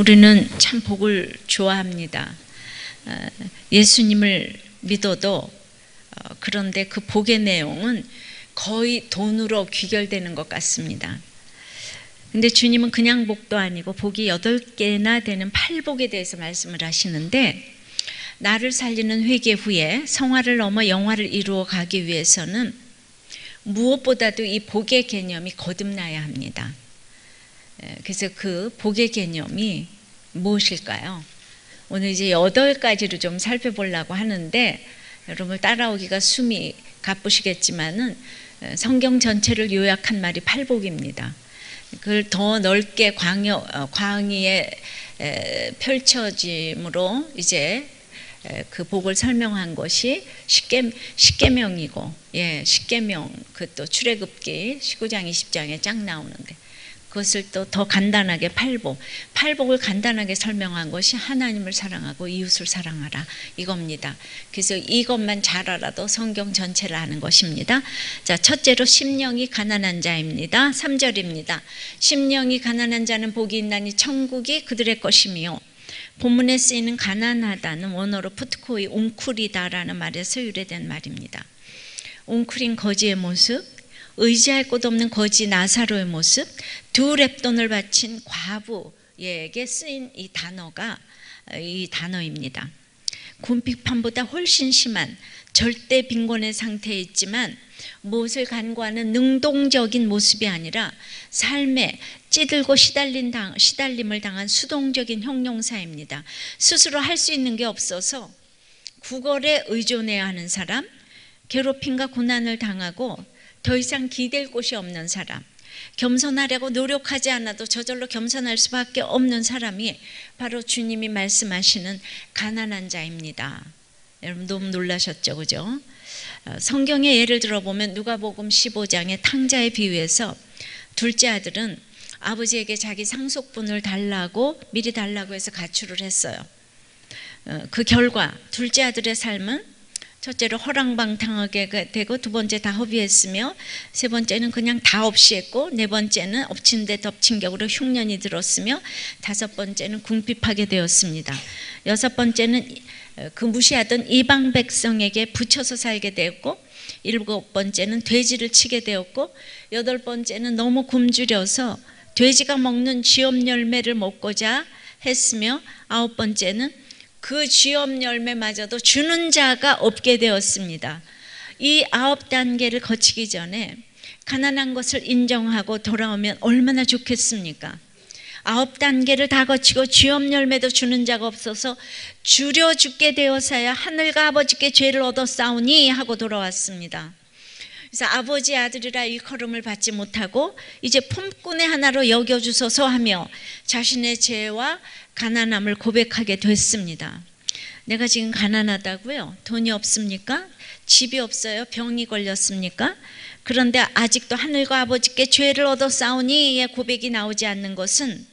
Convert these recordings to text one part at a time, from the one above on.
우리는 참 복을 좋아합니다. 어, 예수님을 믿어도 어, 그런데 그 복의 내용은 거의 돈으로 귀결되는 것 같습니다. 근데 주님은 그냥 복도 아니고 복이 여덟 개나 되는 팔복에 대해서 말씀을 하시는데 나를 살리는 회개 후에 성화를 넘어 영화를 이루어 가기 위해서는 무엇보다도 이 복의 개념이 거듭나야 합니다. 그래서 그 복의 개념이 무엇일까요? 오늘 이제 여덟 가지로 좀 살펴보려고 하는데 여러분 따라오기가 숨이 가쁘시겠지만은 성경 전체를 요약한 말이 팔복입니다. 그걸 더 넓게 광여, 어, 광의에 펼쳐짐으로 이제 그 복을 설명한 것이 십계 십계명이고 예 십계명 그 또 출애굽기 19장 20장에 쫙 나오는데 그것을 또 더 간단하게 팔복, 팔복을 간단하게 설명한 것이 하나님을 사랑하고 이웃을 사랑하라 이겁니다. 그래서 이것만 잘 알아도 성경 전체를 아는 것입니다. 자, 첫째로 심령이 가난한 자입니다. 3절입니다. 심령이 가난한 자는 복이 있나니 천국이 그들의 것이며 본문에 쓰이는 가난하다는 원어로 푸트코이 웅쿨이다라는 말에서 유래된 말입니다. 웅쿨인 거지의 모습, 의지할 곳 없는 거지 나사로의 모습, 두 랩돈을 바친 과부에게 쓰인 이 단어가 이 단어입니다. 군핍함보다 훨씬 심한 절대 빈곤의 상태에 있지만 무엇을 간과하는 능동적인 모습이 아니라 삶에 찌들고 시달린 당, 시달림을 당한 수동적인 형용사입니다. 스스로 할 수 있는 게 없어서 구걸에 의존해야 하는 사람, 괴롭힘과 고난을 당하고 더 이상 기댈 곳이 없는 사람, 겸손하려고 노력하지 않아도 저절로 겸손할 수밖에 없는 사람이 바로 주님이 말씀하시는 가난한 자입니다. 여러분 너무 놀라셨죠, 그죠? 어, 성경의 예를 들어보면 누가복음 15장의 탕자의 비유에서 둘째 아들은 아버지에게 자기 상속분을 달라고 미리 달라고 해서 가출을 했어요. 어, 그 결과 둘째 아들의 삶은 첫째로 허랑방탕하게 되고 두 번째 다 허비했으며 세 번째는 그냥 다 없이 했고 네 번째는 엎친 데 덮친 격으로 흉년이 들었으며 다섯 번째는 궁핍하게 되었습니다. 여섯 번째는 그 무시하던 이방 백성에게 붙여서 살게 되었고 일곱 번째는 돼지를 치게 되었고 여덟 번째는 너무 굶주려서 돼지가 먹는 쥐업 열매를 먹고자 했으며 아홉 번째는 그 쥐업 열매마저도 주는 자가 없게 되었습니다. 이 아홉 단계를 거치기 전에 가난한 것을 인정하고 돌아오면 얼마나 좋겠습니까? 아홉 단계를 다 거치고 쥐업 열매도 주는 자가 없어서 줄여 죽게 되어서야 하늘과 아버지께 죄를 얻어 싸우니 하고 돌아왔습니다. 그래서 아버지 아들이라 일컬음을 받지 못하고 이제 품꾼의 하나로 여겨주소서 하며 자신의 죄와 가난함을 고백하게 됐습니다. 내가 지금 가난하다고요? 돈이 없습니까? 집이 없어요? 병이 걸렸습니까? 그런데 아직도 하늘과 아버지께 죄를 얻어 싸우니의 고백이 나오지 않는 것은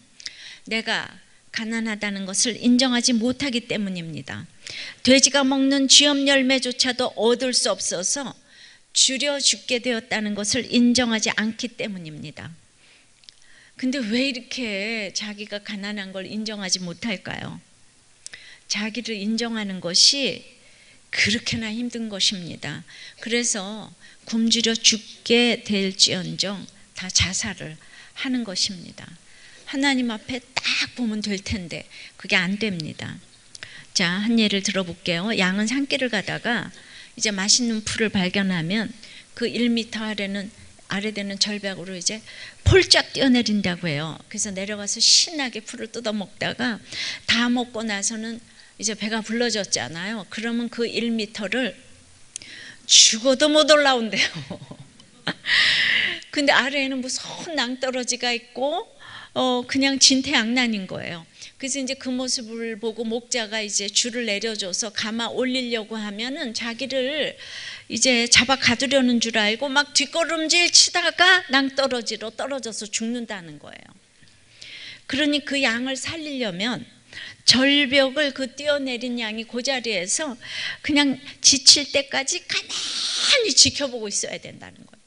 내가 가난하다는 것을 인정하지 못하기 때문입니다. 돼지가 먹는 쥐염 열매조차도 얻을 수 없어서 줄여 죽게 되었다는 것을 인정하지 않기 때문입니다. 근데 왜 이렇게 자기가 가난한 걸 인정하지 못할까요? 자기를 인정하는 것이 그렇게나 힘든 것입니다. 그래서 굶주려 죽게 될지언정 다 자살을 하는 것입니다. 하나님 앞에 딱 보면 될 텐데 그게 안 됩니다. 자, 한 예를 들어볼게요. 양은 산길을 가다가 이제 맛있는 풀을 발견하면 그 1m 아래는 아래되는 절벽으로 이제 폴짝 뛰어내린다고 해요. 그래서 내려가서 신나게 풀을 뜯어 먹다가 다 먹고 나서는 이제 배가 불러졌잖아요. 그러면 그 1m를 죽어도 못 올라온대요. 근데 아래에는 무슨 낭떠러지가 있고 어 그냥 진퇴양난인 거예요. 그래서 이제 그 모습을 보고 목자가 이제 줄을 내려줘서 감아 올리려고 하면은 자기를 이제 잡아 가두려는 줄 알고 막 뒷걸음질 치다가 낭떠러지로 떨어져서 죽는다는 거예요. 그러니 그 양을 살리려면 절벽을 그 뛰어내린 양이 그 자리에서 그냥 지칠 때까지 가만히 지켜보고 있어야 된다는 거예요.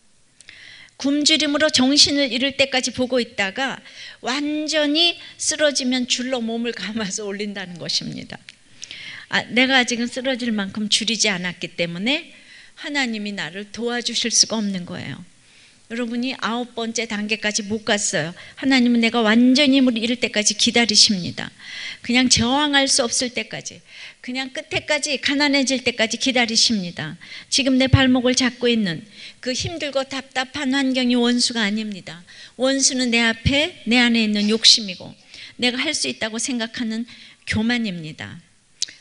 굶주림으로 정신을 잃을 때까지 보고 있다가 완전히 쓰러지면 줄로 몸을 감아서 올린다는 것입니다. 아, 내가 지금 쓰러질 만큼 줄이지 않았기 때문에 하나님이 나를 도와주실 수가 없는 거예요. 여러분이 아홉 번째 단계까지 못 갔어요. 하나님은 내가 완전히 힘을 잃을 때까지 기다리십니다. 그냥 저항할 수 없을 때까지, 그냥 끝에까지 가난해질 때까지 기다리십니다. 지금 내 발목을 잡고 있는 그 힘들고 답답한 환경이 원수가 아닙니다. 원수는 내 앞에 내 안에 있는 욕심이고 내가 할 수 있다고 생각하는 교만입니다.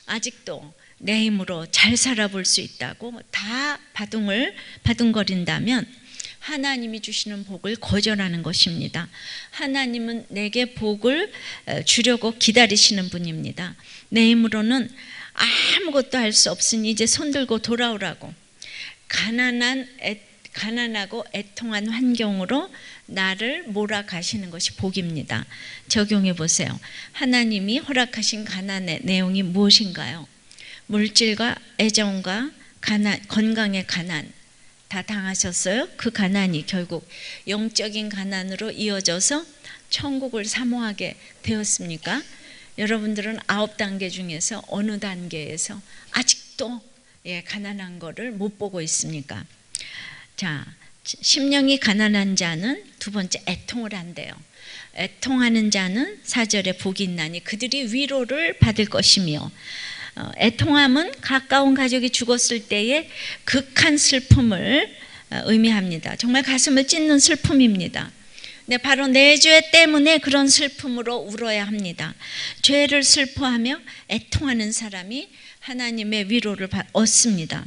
아직도 내 힘으로 잘 살아볼 수 있다고 다 바둥을 바둥거린다면 하나님이 주시는 복을 거절하는 것입니다. 하나님은 내게 복을 주려고 기다리시는 분입니다. 내 힘으로는 아무것도 할 수 없으니 이제 손 들고 돌아오라고 가난한 애, 가난하고 애통한 환경으로 나를 몰아가시는 것이 복입니다. 적용해 보세요. 하나님이 허락하신 가난의 내용이 무엇인가요? 물질과 애정과 가난, 건강의 가난, 다 당하셨어요. 그 가난이 결국 영적인 가난으로 이어져서 천국을 사모하게 되었습니까? 여러분들은 아홉 단계 중에서 어느 단계에서 아직도 예, 가난한 거를 못 보고 있습니까? 자, 심령이 가난한 자는 두 번째 애통을 한대요. 애통하는 자는 사절에 복이 있나니 그들이 위로를 받을 것이며 어, 애통함은 가까운 가족이 죽었을 때의 극한 슬픔을 어, 의미합니다. 정말 가슴을 찢는 슬픔입니다. 네, 바로 내 죄 때문에 그런 슬픔으로 울어야 합니다. 죄를 슬퍼하며 애통하는 사람이 하나님의 위로를 얻습니다.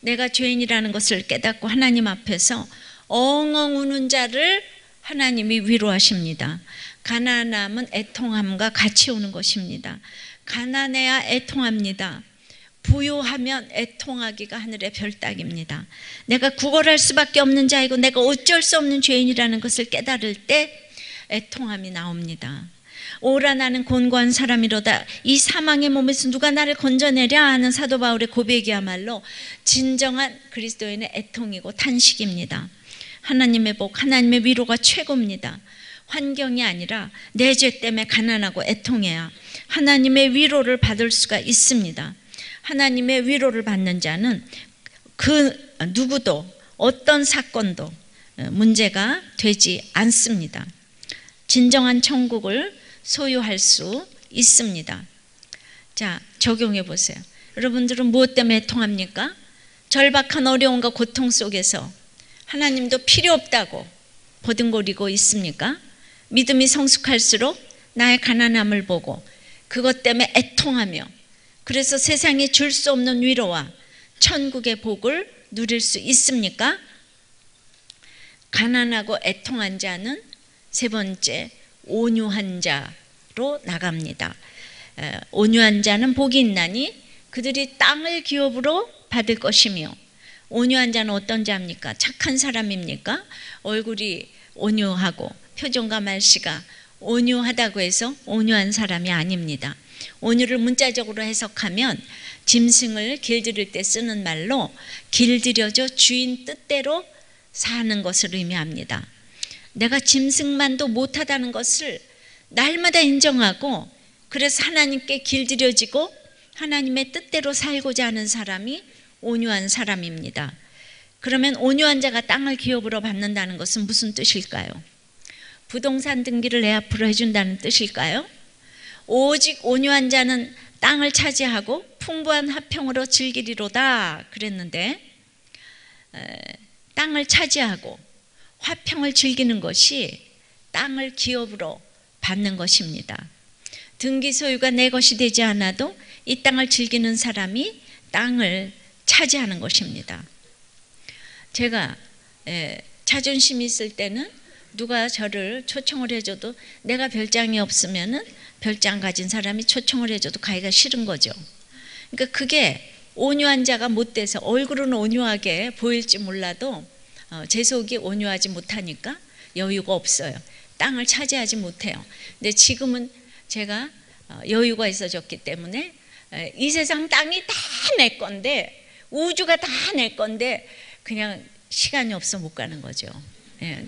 내가 죄인이라는 것을 깨닫고 하나님 앞에서 엉엉 우는 자를 하나님이 위로하십니다. 가난함은 애통함과 같이 오는 것입니다. 가난해야 애통합니다. 부유하면 애통하기가 하늘의 별따기입니다. 내가 구걸할 수밖에 없는 자이고 내가 어쩔 수 없는 죄인이라는 것을 깨달을 때 애통함이 나옵니다. 오라 나는 곤고한 사람이로다 이 사망의 몸에서 누가 나를 건져내랴 하는 사도 바울의 고백이야말로 진정한 그리스도인의 애통이고 탄식입니다. 하나님의 복, 하나님의 위로가 최고입니다. 환경이 아니라 내 죄 때문에 가난하고 애통해야 하나님의 위로를 받을 수가 있습니다. 하나님의 위로를 받는 자는 그 누구도 어떤 사건도 문제가 되지 않습니다. 진정한 천국을 소유할 수 있습니다. 자, 적용해 보세요. 여러분들은 무엇 때문에 통합니까? 절박한 어려움과 고통 속에서 하나님도 필요 없다고 버둥거리고 있습니까? 믿음이 성숙할수록 나의 가난함을 보고 그것 때문에 애통하며 그래서 세상이 줄 수 없는 위로와 천국의 복을 누릴 수 있습니까? 가난하고 애통한 자는 세 번째 온유한 자로 나갑니다. 온유한 자는 복이 있나니 그들이 땅을 기업으로 받을 것이며 온유한 자는 어떤 자입니까? 착한 사람입니까? 얼굴이 온유하고 표정과 말씨가 온유하다고 해서 온유한 사람이 아닙니다. 온유를 문자적으로 해석하면 짐승을 길들일 때 쓰는 말로 길들여져 주인 뜻대로 사는 것을 의미합니다. 내가 짐승만도 못하다는 것을 날마다 인정하고 그래서 하나님께 길들여지고 하나님의 뜻대로 살고자 하는 사람이 온유한 사람입니다. 그러면 온유한 자가 땅을 기업으로 받는다는 것은 무슨 뜻일까요? 부동산 등기를 내 앞으로 해준다는 뜻일까요? 오직 온유한 자는 땅을 차지하고 풍부한 화평으로 즐기리로다 그랬는데 땅을 차지하고 화평을 즐기는 것이 땅을 기업으로 받는 것입니다. 등기 소유가 내 것이 되지 않아도 이 땅을 즐기는 사람이 땅을 차지하는 것입니다. 제가 자존심이 있을 때는 누가 저를 초청을 해줘도 내가 별장이 없으면은 별장 가진 사람이 초청을 해줘도 가기가 싫은 거죠. 그러니까 그게 온유한 자가 못 돼서 얼굴은 온유하게 보일지 몰라도 어, 제 속이 온유하지 못하니까 여유가 없어요. 땅을 차지하지 못해요. 근데 지금은 제가 어, 여유가 있어졌기 때문에 이 세상 땅이 다 내 건데 우주가 다 내 건데 그냥 시간이 없어 못 가는 거죠. 예,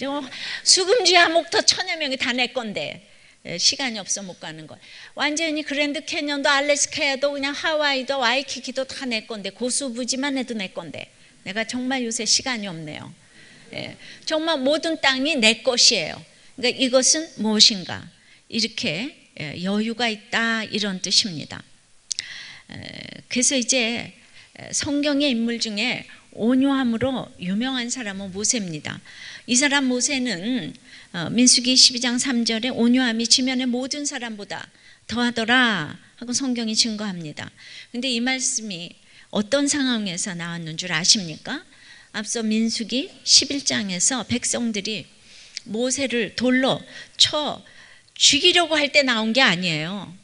수금지 하목터 천여 명이 다 내 건데 예, 시간이 없어 못 가는 거. 완전히 그랜드 캐년도 알래스카도 그냥 하와이도 와이키키도 다 내 건데 고수부지만 해도 내 건데 내가 정말 요새 시간이 없네요. 예, 정말 모든 땅이 내 것이에요. 그러니까 이것은 무엇인가? 이렇게 예, 여유가 있다 이런 뜻입니다. 그래서 이제 성경의 인물 중에 온유함으로 유명한 사람은 모세입니다. 이 사람 모세는 어, 민수기 12장 3절에 온유함이 지면의 모든 사람보다 더하더라 하고 성경이 증거합니다. 근데 이 말씀이 어떤 상황에서 나왔는 줄 아십니까? 앞서 민수기 11장에서 백성들이 모세를 돌로 쳐 죽이려고 할 때 나온 게 아니에요.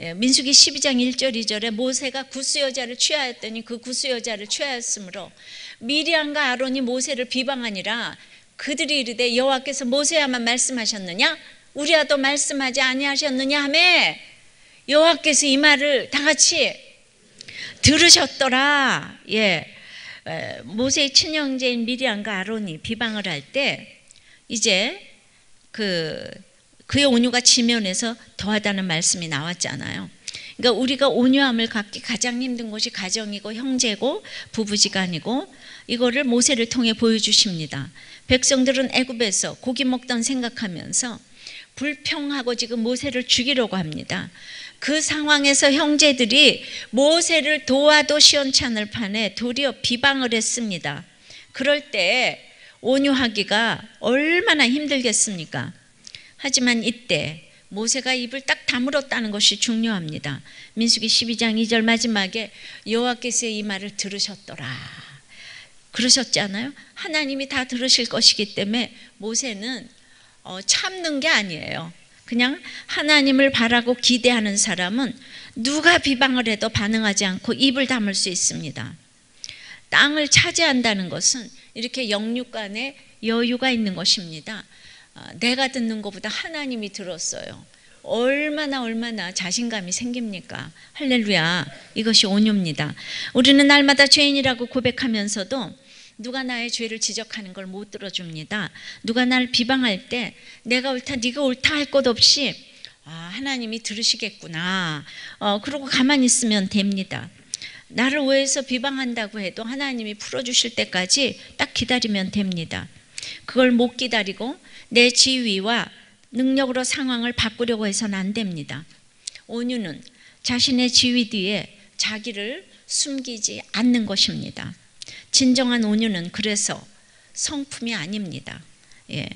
예, 민수기 12장 1절 2절에 모세가 구스 여자를 취하였더니 그 구스 여자를 취하였으므로 미리안과 아론이 모세를 비방하니라 그들이 이르되 여호와께서 모세야만 말씀하셨느냐 우리야도 말씀하지 아니하셨느냐 하매 여호와께서 이 말을 다 같이 들으셨더라. 예. 모세의 친형제인 미리안과 아론이 비방을 할 때 이제 그 그의 온유가 지면에서 더하다는 말씀이 나왔잖아요. 그러니까 우리가 온유함을 갖기 가장 힘든 것이 가정이고 형제고 부부지간이고 이거를 모세를 통해 보여주십니다. 백성들은 애굽에서 고기 먹던 생각하면서 불평하고 지금 모세를 죽이려고 합니다. 그 상황에서 형제들이 모세를 도와도 시원찮을 판에 도리어 비방을 했습니다. 그럴 때 온유하기가 얼마나 힘들겠습니까? 하지만 이때 모세가 입을 딱 다물었다는 것이 중요합니다. 민수기 12장 2절 마지막에 여호와께서 이 말을 들으셨더라. 그러셨잖아요. 하나님이 다 들으실 것이기 때문에 모세는 어, 참는 게 아니에요. 그냥 하나님을 바라고 기대하는 사람은 누가 비방을 해도 반응하지 않고 입을 다물 수 있습니다. 땅을 차지한다는 것은 이렇게 영육간에 여유가 있는 것입니다. 아, 내가 듣는 것보다 하나님이 들었어요. 얼마나 얼마나 자신감이 생깁니까? 할렐루야. 이것이 온유입니다. 우리는 날마다 죄인이라고 고백하면서도 누가 나의 죄를 지적하는 걸 못 들어줍니다. 누가 날 비방할 때 내가 옳다, 네가 옳다 할 것 없이 아, 하나님이 들으시겠구나. 어, 그러고 가만히 있으면 됩니다. 나를 오해해서 비방한다고 해도 하나님이 풀어주실 때까지 딱 기다리면 됩니다. 그걸 못 기다리고 내 지위와 능력으로 상황을 바꾸려고 해서는 안 됩니다. 온유는 자신의 지위 뒤에 자기를 숨기지 않는 것입니다. 진정한 온유는 그래서 성품이 아닙니다. 예.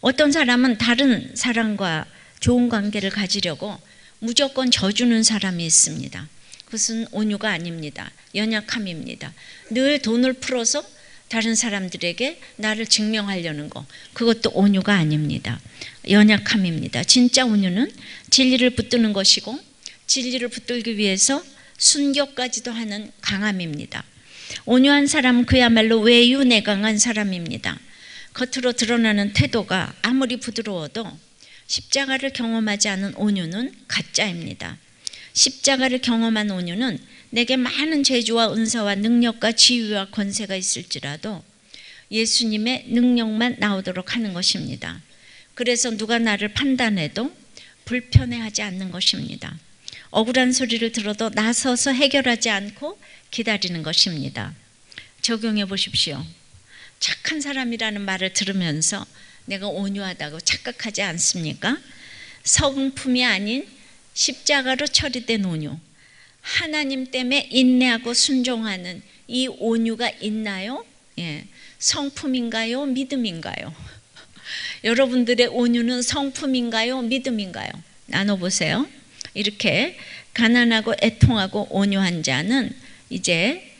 어떤 사람은 다른 사람과 좋은 관계를 가지려고 무조건 져주는 사람이 있습니다. 그것은 온유가 아닙니다. 연약함입니다. 늘 돈을 풀어서 다른 사람들에게 나를 증명하려는 거 그것도 온유가 아닙니다. 연약함입니다. 진짜 온유는 진리를 붙드는 것이고 진리를 붙들기 위해서 순교까지도 하는 강함입니다. 온유한 사람은 그야말로 외유 내강한 사람입니다. 겉으로 드러나는 태도가 아무리 부드러워도 십자가를 경험하지 않은 온유는 가짜입니다. 십자가를 경험한 온유는 내게 많은 재주와 은사와 능력과 지위와 권세가 있을지라도 예수님의 능력만 나오도록 하는 것입니다. 그래서 누가 나를 판단해도 불편해하지 않는 것입니다. 억울한 소리를 들어도 나서서 해결하지 않고 기다리는 것입니다. 적용해 보십시오. 착한 사람이라는 말을 들으면서 내가 온유하다고 착각하지 않습니까? 성품이 아닌 십자가로 처리된 온유. 하나님 때문에 인내하고 순종하는 이 온유가 있나요? 예. 성품인가요? 믿음인가요? 여러분들의 온유는 성품인가요? 믿음인가요? 나눠보세요. 이렇게 가난하고 애통하고 온유한 자는 이제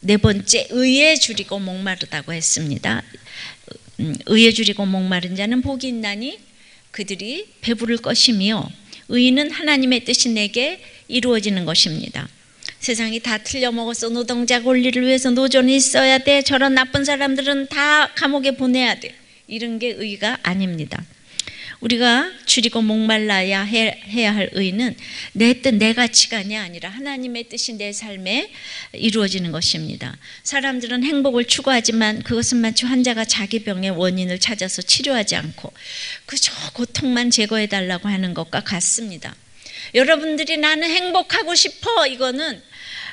네 번째 의에 줄이고 목마르다고 했습니다. 음, 의에 줄이고 목마른 자는 복이 있나니 그들이 배부를 것이며 의는 하나님의 뜻이 내게 이루어지는 것입니다. 세상이 다 틀려먹어서 노동자 권리를 위해서 노조는 있어야 돼. 저런 나쁜 사람들은 다 감옥에 보내야 돼. 이런 게 의가 아닙니다. 우리가 줄이고 목말라야 해- 해야 할 의는 내 뜻, 내 가치관이 아니라 하나님의 뜻이 내 삶에 이루어지는 것입니다. 사람들은 행복을 추구하지만 그것은 마치 환자가 자기 병의 원인을 찾아서 치료하지 않고 그저 고통만 제거해 달라고 하는 것과 같습니다. 여러분들이 나는 행복하고 싶어 이거는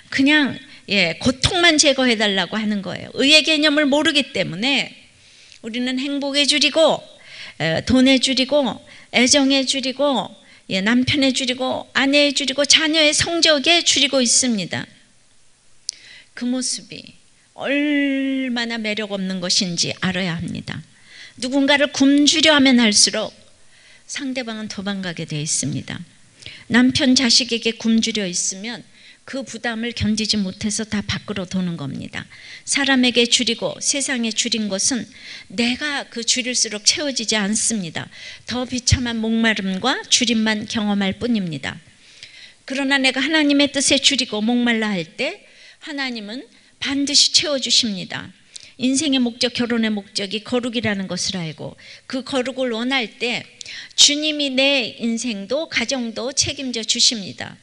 그냥 예, 고통만 제거해 달라고 하는 거예요. 의의 개념을 모르기 때문에 우리는 행복에 줄이고 에, 돈에 줄이고 애정에 줄이고 예, 남편에 줄이고 아내에 줄이고 자녀의 성적에 줄이고 있습니다. 그 모습이 얼마나 매력 없는 것인지 알아야 합니다. 누군가를 굶주려 하면 할수록 상대방은 도망가게 되어 있습니다. 남편 자식에게 굶주려 있으면 그 부담을 견디지 못해서 다 밖으로 도는 겁니다. 사람에게 줄이고 세상에 줄인 것은 내가 그 줄일수록 채워지지 않습니다. 더 비참한 목마름과 줄임만 경험할 뿐입니다. 그러나 내가 하나님의 뜻에 줄이고 목말라 할 때 하나님은 반드시 채워주십니다. 인생의 목적, 결혼의 목적이 거룩이라는 것을 알고 그 거룩을 원할 때 주님이 내 인생도 가정도 책임져 주십니다.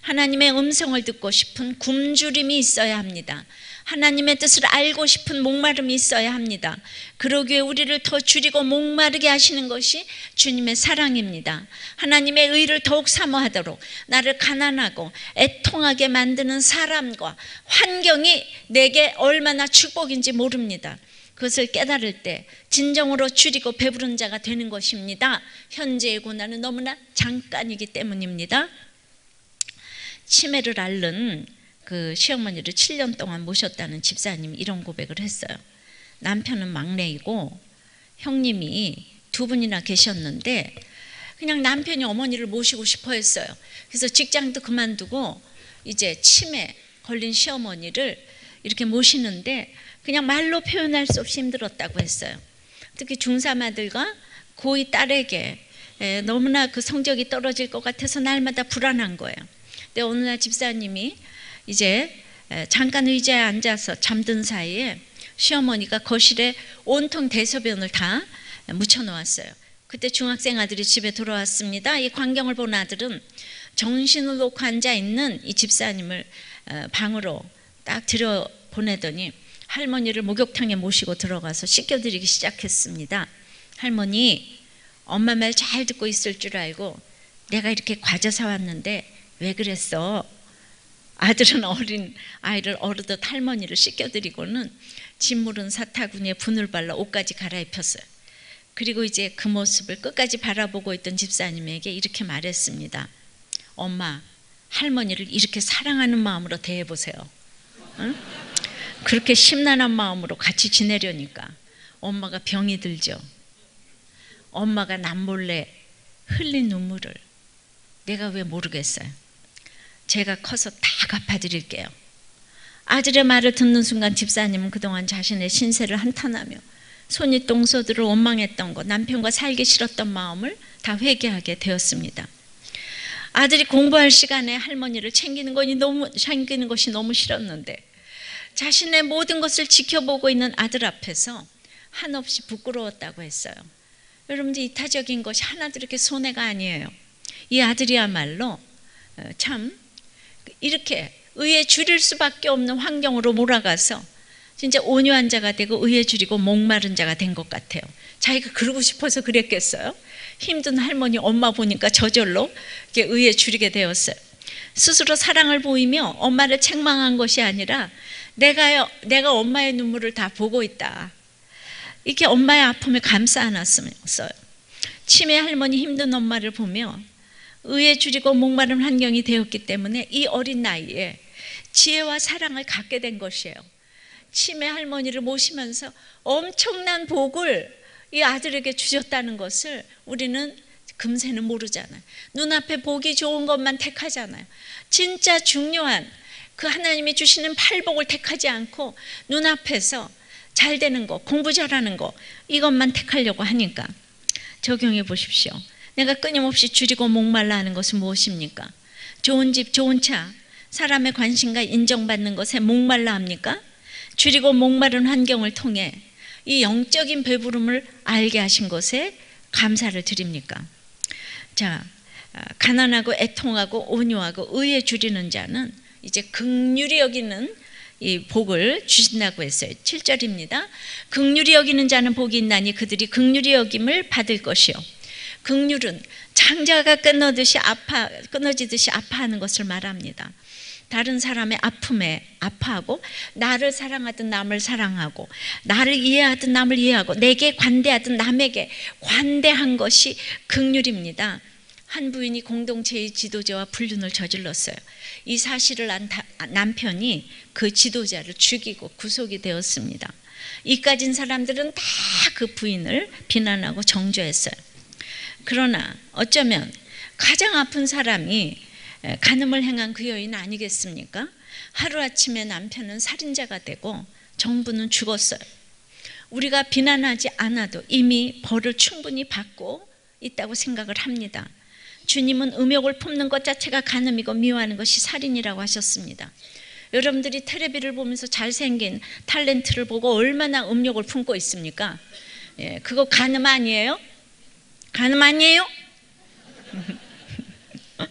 하나님의 음성을 듣고 싶은 굶주림이 있어야 합니다. 하나님의 뜻을 알고 싶은 목마름이 있어야 합니다. 그러기에 우리를 더 줄이고 목마르게 하시는 것이 주님의 사랑입니다. 하나님의 의를 더욱 사모하도록 나를 가난하고 애통하게 만드는 사람과 환경이 내게 얼마나 축복인지 모릅니다. 그것을 깨달을 때 진정으로 줄이고 배부른 자가 되는 것입니다. 현재의 고난은 너무나 잠깐이기 때문입니다. 치매를 앓는 그 시어머니를 7년 동안 모셨다는 집사님이 이런 고백을 했어요. 남편은 막내이고 형님이 두 분이나 계셨는데 그냥 남편이 어머니를 모시고 싶어 했어요. 그래서 직장도 그만두고 이제 치매 걸린 시어머니를 이렇게 모시는데 그냥 말로 표현할 수 없이 힘들었다고 했어요. 특히 중3 아들과 고2 딸에게 에, 너무나 그 성적이 떨어질 것 같아서 날마다 불안한 거예요. 근데 어느 날 집사님이 이제 에, 잠깐 의자에 앉아서 잠든 사이에 시어머니가 거실에 온통 대소변을 다 묻혀놓았어요. 그때 중학생 아들이 집에 돌아왔습니다. 이 광경을 본 아들은 정신을 놓고 앉아 있는 이 집사님을 어, 방으로 딱 들여 보내더니 할머니를 목욕탕에 모시고 들어가서 씻겨드리기 시작했습니다. 할머니, 엄마 말 잘 듣고 있을 줄 알고 내가 이렇게 과자 사왔는데 왜 그랬어? 아들은 어린 아이를 어르듯 할머니를 씻겨드리고는 진물은 사타구니에 분을 발라 옷까지 갈아입혔어요. 그리고 이제 그 모습을 끝까지 바라보고 있던 집사님에게 이렇게 말했습니다. 엄마, 할머니를 이렇게 사랑하는 마음으로 대해보세요. 응? 그렇게 심란한 마음으로 같이 지내려니까 엄마가 병이 들죠. 엄마가 남몰래 흘린 눈물을 내가 왜 모르겠어요. 제가 커서 다 갚아드릴게요. 아들의 말을 듣는 순간 집사님은 그동안 자신의 신세를 한탄하며 손이 똥소들을 원망했던 것, 남편과 살기 싫었던 마음을 다 회개하게 되었습니다. 아들이 공부할 시간에 할머니를 챙기는 것이 너무 챙기는 것이 너무 싫었는데 자신의 모든 것을 지켜보고 있는 아들 앞에서 한없이 부끄러웠다고 했어요. 여러분들 이타적인 것이 하나도 이렇게 손해가 아니에요. 이 아들이야말로 어, 참 이렇게 의에 줄일 수밖에 없는 환경으로 몰아가서 진짜 온유한 자가 되고 의에 줄이고 목마른 자가 된 것 같아요. 자기가 그러고 싶어서 그랬겠어요? 힘든 할머니 엄마 보니까 저절로 이렇게 의에 줄이게 되었어요. 스스로 사랑을 보이며 엄마를 책망한 것이 아니라 내가 내가 엄마의 눈물을 다 보고 있다. 이렇게 엄마의 아픔을 감싸 안았으면서요. 치매 할머니 힘든 엄마를 보며 의에 줄이고 목마른 환경이 되었기 때문에 이 어린 나이에 지혜와 사랑을 갖게 된 것이에요. 치매 할머니를 모시면서 엄청난 복을 이 아들에게 주셨다는 것을 우리는 금세는 모르잖아요. 눈앞에 보기 좋은 것만 택하잖아요. 진짜 중요한 그 하나님이 주시는 팔복을 택하지 않고 눈앞에서 잘 되는 거, 공부 잘하는 거 이것만 택하려고 하니까 적용해 보십시오. 내가 끊임없이 줄이고 목말라 하는 것은 무엇입니까? 좋은 집, 좋은 차, 사람의 관심과 인정받는 것에 목말라 합니까? 줄이고 목마른 환경을 통해 이 영적인 배부름을 알게 하신 것에 감사를 드립니까? 자, 아, 가난하고 애통하고 온유하고 의에 줄이는 자는 이제 극률이 여기는 이 복을 주신다고 했어요. 7절입니다. 극률이 여기는 자는 복이 있나니 그들이 극률이 여김을 받을 것이요. 극률은 장자가 끊어듯이 아파 끊어지듯이 아파하는 것을 말합니다. 다른 사람의 아픔에 아파하고 나를 사랑하든 남을 사랑하고 나를 이해하든 남을 이해하고 내게 관대하든 남에게 관대한 것이 극률입니다. 한 부인이 공동체의 지도자와 불륜을 저질렀어요. 이 사실을 안 남편이 그 지도자를 죽이고 구속이 되었습니다. 이까진 사람들은 다 그 부인을 비난하고 정죄했어요. 그러나 어쩌면 가장 아픈 사람이 간음을 행한 그 여인 아니겠습니까? 하루아침에 남편은 살인자가 되고 정부는 죽었어요. 우리가 비난하지 않아도 이미 벌을 충분히 받고 있다고 생각을 합니다. 주님은 음욕을 품는 것 자체가 간음이고 미워하는 것이 살인이라고 하셨습니다. 여러분들이 테레비를 보면서 잘생긴 탤런트를 보고 얼마나 음욕을 품고 있습니까? 예, 그거 간음 아니에요? 간음 아니에요?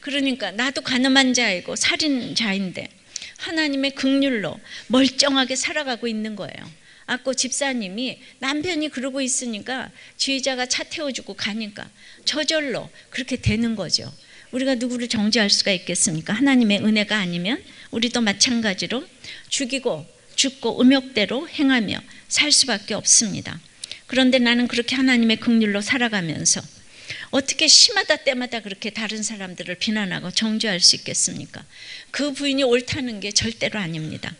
그러니까 나도 간음한 자이고 살인자인데 하나님의 극률로 멀쩡하게 살아가고 있는 거예요. 아까 집사님이 남편이 그러고 있으니까 지휘자가 차 태워주고 가니까 저절로 그렇게 되는 거죠. 우리가 누구를 정죄할 수가 있겠습니까? 하나님의 은혜가 아니면 우리도 마찬가지로 죽이고 죽고 음욕대로 행하며 살 수밖에 없습니다. 그런데 나는 그렇게 하나님의 긍휼로 살아가면서 어떻게 시마다 때마다 그렇게 다른 사람들을 비난하고 정죄할 수 있겠습니까? 그 부인이 옳다는 게 절대로 아닙니다.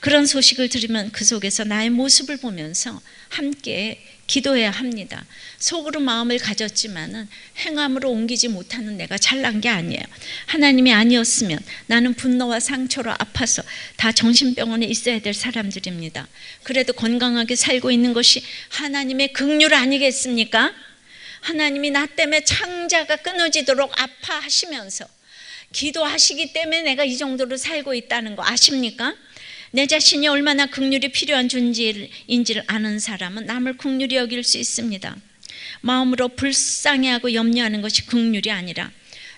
그런 소식을 들으면 그 속에서 나의 모습을 보면서 함께 기도해야 합니다. 속으로 마음을 가졌지만은 행함으로 옮기지 못하는 내가 잘난 게 아니에요. 하나님이 아니었으면 나는 분노와 상처로 아파서 다 정신병원에 있어야 될 사람들입니다. 그래도 건강하게 살고 있는 것이 하나님의 긍휼 아니겠습니까? 하나님이 나 때문에 창자가 끊어지도록 아파하시면서 기도하시기 때문에 내가 이 정도로 살고 있다는 거 아십니까? 내 자신이 얼마나 극률이 필요한 존재인지를 아는 사람은 남을 극률이 여길 수 있습니다. 마음으로 불쌍해하고 염려하는 것이 극률이 아니라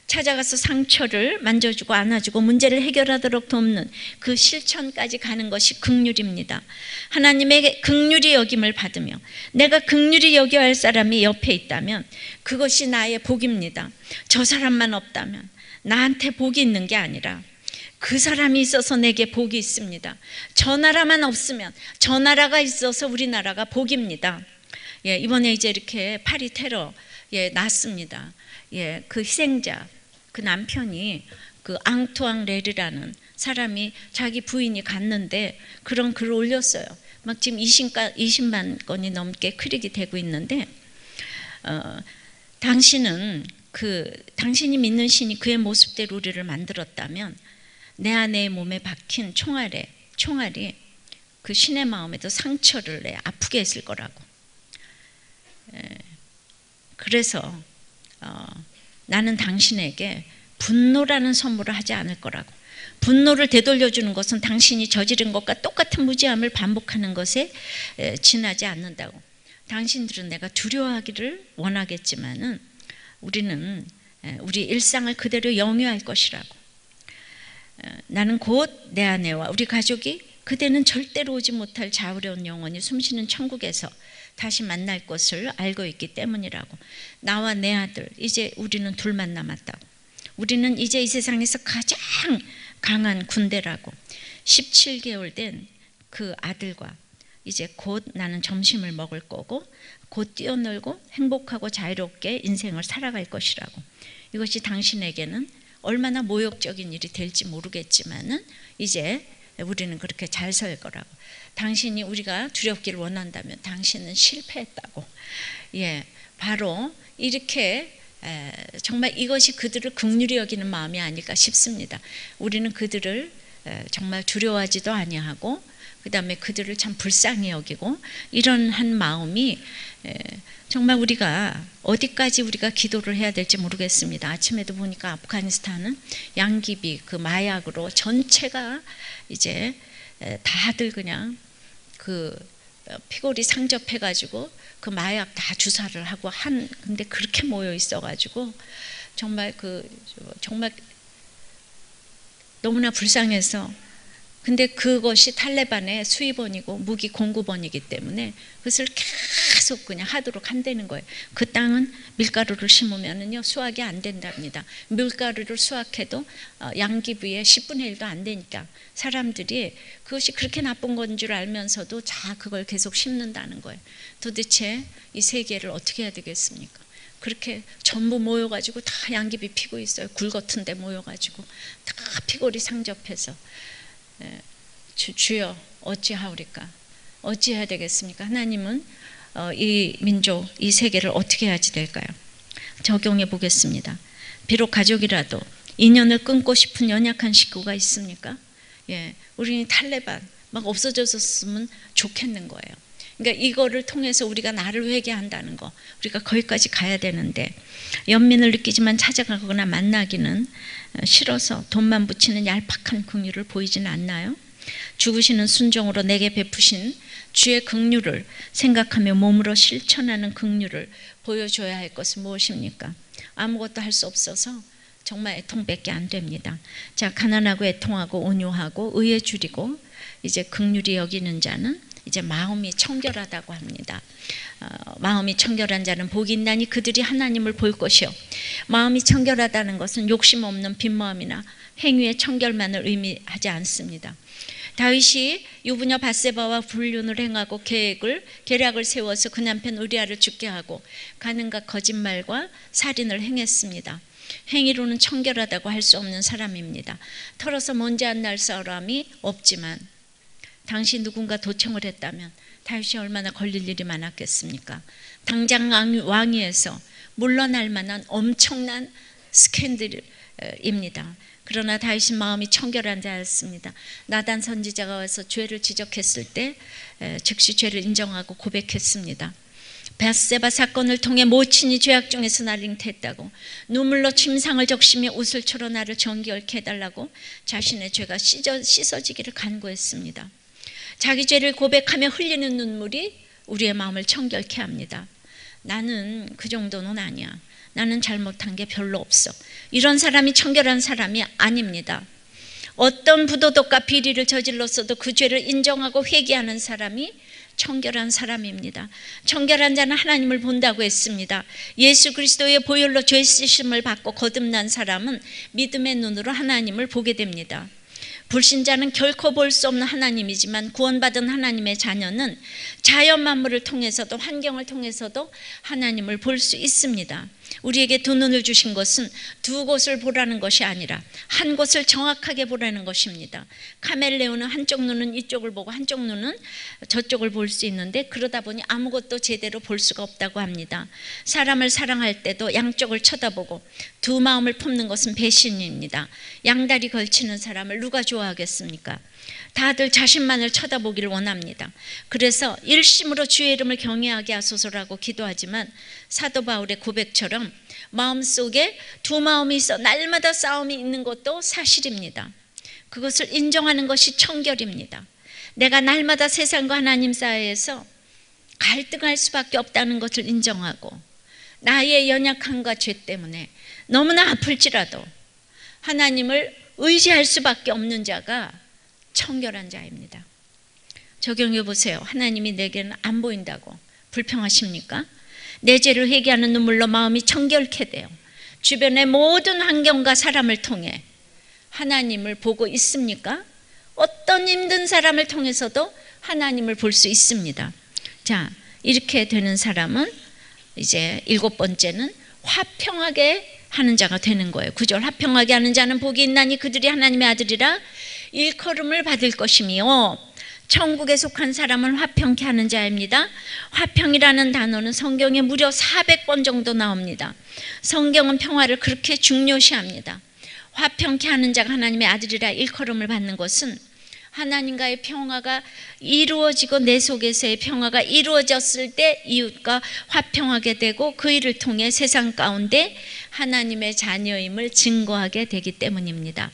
찾아가서 상처를 만져주고 안아주고 문제를 해결하도록 돕는 그 실천까지 가는 것이 극률입니다. 하나님의 극률이 여김을 받으며 내가 극률이 여겨야 할 사람이 옆에 있다면 그것이 나의 복입니다. 저 사람만 없다면 나한테 복이 있는 게 아니라 그 사람이 있어서 내게 복이 있습니다. 저 나라만 없으면 저 나라가 있어서 우리나라가 복입니다. 예, 이번에 이제 이렇게 파리 테러 예, 났습니다. 예, 그 희생자 그 남편이 그 앙투앙 레르라는 사람이 자기 부인이 갔는데 그런 글을 올렸어요. 막 지금 20만, 20만 건이 넘게 클릭이 되고 있는데 어, 당신은 그 당신이 믿는 신이 그의 모습대로 우리를 만들었다면 내 안에 몸에 박힌 총알에 총알이 그 신의 마음에도 상처를 내 아프게 했을 거라고. 그래서 어, 나는 당신에게 분노라는 선물을 하지 않을 거라고. 분노를 되돌려주는 것은 당신이 저지른 것과 똑같은 무지함을 반복하는 것에 지나지 않는다고. 당신들은 내가 두려워하기를 원하겠지만은 우리는 우리 일상을 그대로 영위할 것이라고. 나는 곧 내 아내와 우리 가족이 그대는 절대로 오지 못할 자우려운 영혼이 숨쉬는 천국에서 다시 만날 것을 알고 있기 때문이라고. 나와 내 아들, 이제 우리는 둘만 남았다고. 우리는 이제 이 세상에서 가장 강한 군대라고. 17개월 된 그 아들과 이제 곧 나는 점심을 먹을 거고 곧 뛰어놀고 행복하고 자유롭게 인생을 살아갈 것이라고. 이것이 당신에게는 얼마나 모욕적인 일이 될지 모르겠지만은 이제 우리는 그렇게 잘살 거라고. 당신이 우리가 두렵기를 원한다면 당신은 실패했다고. 예, 바로 이렇게 에, 정말 이것이 그들을 극률히 여기는 마음이 아닐까 싶습니다. 우리는 그들을 에, 정말 두려워하지도 아니하고 그 다음에 그들을 참 불쌍히 여기고 이런 한 마음이 에, 정말 우리가 어디까지 우리가 기도를 해야 될지 모르겠습니다. 아침에도 보니까 아프가니스탄은 양귀비 그 마약으로 전체가 이제 다들 그냥 그 어, 피골이 상접해 가지고 그 마약 다 주사를 하고 한 근데 그렇게 모여 있어 가지고 정말 그 정말 너무나 불쌍해서 근데 그것이 탈레반의 수입원이고 무기 공급원이기 때문에 그것을 계속 그냥 하도록 한다는 거예요. 그 땅은 밀가루를 심으면은요 수확이 안 된답니다. 밀가루를 수확해도 어, 양기부의 10분의 1도 안 되니까 사람들이 그것이 그렇게 나쁜 건 줄 알면서도 자 그걸 계속 심는다는 거예요. 도대체 이 세계를 어떻게 해야 되겠습니까? 그렇게 전부 모여가지고 다 양귀비 피고 있어요. 굴 같은데 모여가지고 다 피골이 상접해서 예, 주, 주여 어찌하오리까? 어찌해야 되겠습니까? 하나님은 어, 이 민족, 이 세계를 어떻게 해야지 될까요? 적용해 보겠습니다. 비록 가족이라도 인연을 끊고 싶은 연약한 식구가 있습니까? 예, 우리는 탈레반 막 없어졌으면 좋겠는 거예요. 그러니까 이거를 통해서 우리가 나를 회개한다는 거, 우리가 거기까지 가야 되는데 연민을 느끼지만 찾아가거나 만나기는 싫어서 돈만 붙이는 얄팍한 긍휼을 보이지는 않나요? 죽으시는 순종으로 내게 베푸신 주의 긍휼을 생각하며 몸으로 실천하는 긍휼을 보여줘야 할 것은 무엇입니까? 아무것도 할 수 없어서 정말 애통밖에 안 됩니다. 자, 가난하고 애통하고 온유하고 의에 줄이고 이제 긍휼이 여기는 자는 이제 마음이 청결하다고 합니다. 어, 마음이 청결한 자는 복이 있나니 그들이 하나님을 볼 것이요. 마음이 청결하다는 것은 욕심 없는 빈마음이나 행위의 청결만을 의미하지 않습니다. 다윗이 유부녀 바세바와 불륜을 행하고 계획을 계략을 세워서 그 남편 우리아를 죽게 하고 가는가 거짓말과 살인을 행했습니다. 행위로는 청결하다고 할 수 없는 사람입니다. 털어서 먼지 안 날 사람이 없지만 당시 누군가 도청을 했다면 다윗이 얼마나 걸릴 일이 많았겠습니까? 당장 왕위에서 물러날 만한 엄청난 스캔들입니다. 그러나 다윗은 마음이 청결한 자였습니다. 나단 선지자가 와서 죄를 지적했을 때 즉시 죄를 인정하고 고백했습니다. 베세바 사건을 통해 모친이 죄악 중에서 나를 잉태했다고 눈물로 침상을 적시며 웃을 초로 나를 정결케 해달라고 자신의 죄가 씻어, 씻어지기를 간구했습니다. 자기 죄를 고백하며 흘리는 눈물이 우리의 마음을 청결케 합니다. 나는 그 정도는 아니야. 나는 잘못한 게 별로 없어. 이런 사람이 청결한 사람이 아닙니다. 어떤 부도덕과 비리를 저질렀어도 그 죄를 인정하고 회개하는 사람이 청결한 사람입니다. 청결한 자는 하나님을 본다고 했습니다. 예수 그리스도의 보혈로 죄 씻음을 받고 거듭난 사람은 믿음의 눈으로 하나님을 보게 됩니다. 불신자는 결코 볼 수 없는 하나님이지만 구원받은 하나님의 자녀는 자연 만물을 통해서도 환경을 통해서도 하나님을 볼 수 있습니다. 우리에게 두 눈을 주신 것은 두 곳을 보라는 것이 아니라 한 곳을 정확하게 보라는 것입니다. 카멜레온은 한쪽 눈은 이쪽을 보고 한쪽 눈은 저쪽을 볼 수 있는데 그러다 보니 아무것도 제대로 볼 수가 없다고 합니다. 사람을 사랑할 때도 양쪽을 쳐다보고 두 마음을 품는 것은 배신입니다. 양다리 걸치는 사람을 누가 좋아하겠습니까? 다들 자신만을 쳐다보기를 원합니다. 그래서 일심으로 주의 이름을 경외하게 하소서라고 기도하지만 사도 바울의 고백처럼 마음속에 두 마음이 있어 날마다 싸움이 있는 것도 사실입니다. 그것을 인정하는 것이 청결입니다. 내가 날마다 세상과 하나님 사이에서 갈등할 수밖에 없다는 것을 인정하고 나의 연약함과 죄 때문에 너무나 아플지라도 하나님을 의지할 수밖에 없는 자가 청결한 자입니다. 적용해 보세요. 하나님이 내게는 안 보인다고 불평하십니까? 내 죄를 회개하는 눈물로 마음이 청결케 돼요. 주변의 모든 환경과 사람을 통해 하나님을 보고 있습니까? 어떤 힘든 사람을 통해서도 하나님을 볼 수 있습니다. 자, 이렇게 되는 사람은 이제 일곱 번째는 화평하게 하는 자가 되는 거예요. 구절 화평하게 하는 자는 복이 있나니 그들이 하나님의 아들이라 일컬음을 받을 것이며 천국에 속한 사람은 화평케 하는 자입니다. 화평이라는 단어는 성경에 무려 400번 정도 나옵니다. 성경은 평화를 그렇게 중요시합니다. 화평케 하는 자가 하나님의 아들이라 일컬음을 받는 것은 하나님과의 평화가 이루어지고 내 속에서의 평화가 이루어졌을 때 이웃과 화평하게 되고 그 일을 통해 세상 가운데 하나님의 자녀임을 증거하게 되기 때문입니다.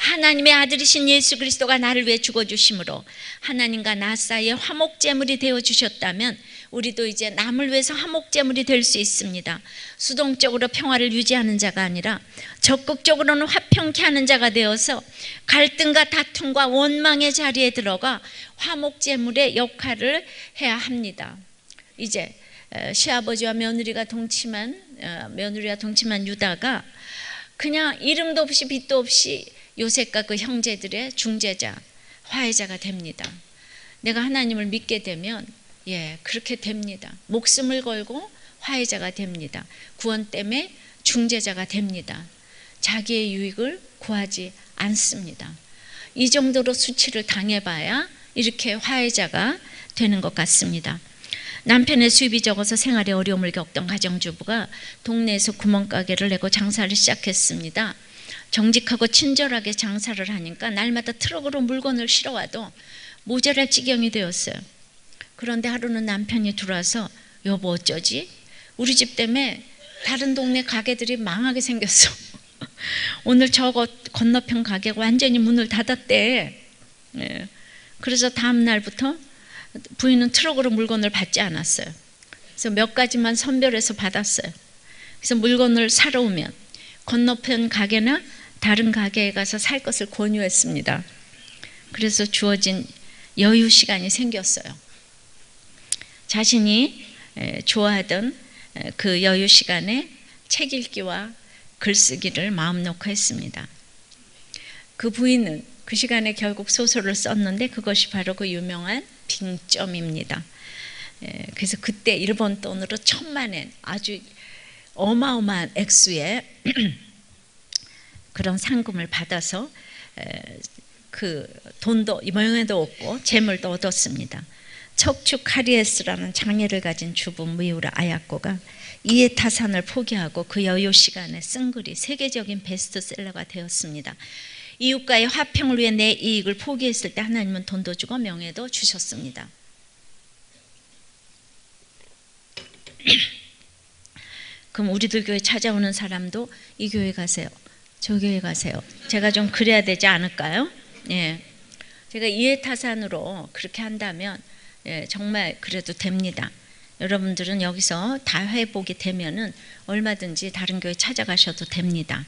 하나님의 아들이신 예수 그리스도가 나를 위해 죽어 주심으로 하나님과 나 사이에 화목 제물이 되어 주셨다면 우리도 이제 남을 위해서 화목 제물이 될 수 있습니다. 수동적으로 평화를 유지하는 자가 아니라 적극적으로는 화평케 하는 자가 되어서 갈등과 다툼과 원망의 자리에 들어가 화목 제물의 역할을 해야 합니다. 이제 시아버지와 며느리가 동침한 어, 며느리와 동침한 유다가 그냥 이름도 없이 빛도 없이 요셉과 그 형제들의 중재자, 화해자가 됩니다. 내가 하나님을 믿게 되면 예, 그렇게 됩니다. 목숨을 걸고 화해자가 됩니다. 구원 때문에 중재자가 됩니다. 자기의 유익을 구하지 않습니다. 이 정도로 수치를 당해봐야 이렇게 화해자가 되는 것 같습니다. 남편의 수입이 적어서 생활에 어려움을 겪던 가정주부가 동네에서 구멍가게를 내고 장사를 시작했습니다. 정직하고 친절하게 장사를 하니까 날마다 트럭으로 물건을 실어와도 모자랄 지경이 되었어요. 그런데 하루는 남편이 들어와서 여보 어쩌지? 우리 집 때문에 다른 동네 가게들이 망하게 생겼어. 오늘 저 건너편 가게가 완전히 문을 닫았대. 네. 그래서 다음 날부터 부인은 트럭으로 물건을 받지 않았어요. 그래서 몇 가지만 선별해서 받았어요. 그래서 물건을 사러 오면 건너편 가게나 다른 가게에 가서 살 것을 권유했습니다. 그래서 주어진 여유 시간이 생겼어요. 자신이 좋아하던 그 여유 시간에 책 읽기와 글쓰기를 마음 놓고 했습니다. 그 부인은 그 시간에 결국 소설을 썼는데 그것이 바로 그 유명한 빙점입니다. 그래서 그때 일본 돈으로 천만 엔 아주 어마어마한 액수의 그런 상금을 받아서 그 돈도 명예도 얻고 재물도 얻었습니다. 척추 카리에스라는 장애를 가진 주부 미우라 아야코가 이에 타산을 포기하고 그 여유 시간에 쓴 글이 세계적인 베스트셀러가 되었습니다. 이웃과의 화평을 위해 내 이익을 포기했을 때 하나님은 돈도 주고 명예도 주셨습니다. 그럼 우리들 교회 찾아오는 사람도 이 교회 가세요. 저 교회 가세요. 제가 좀 그래야 되지 않을까요? 예. 제가 이해타산으로 그렇게 한다면 예, 정말 그래도 됩니다. 여러분들은 여기서 다 회복이 되면은 얼마든지 다른 교회 찾아가셔도 됩니다.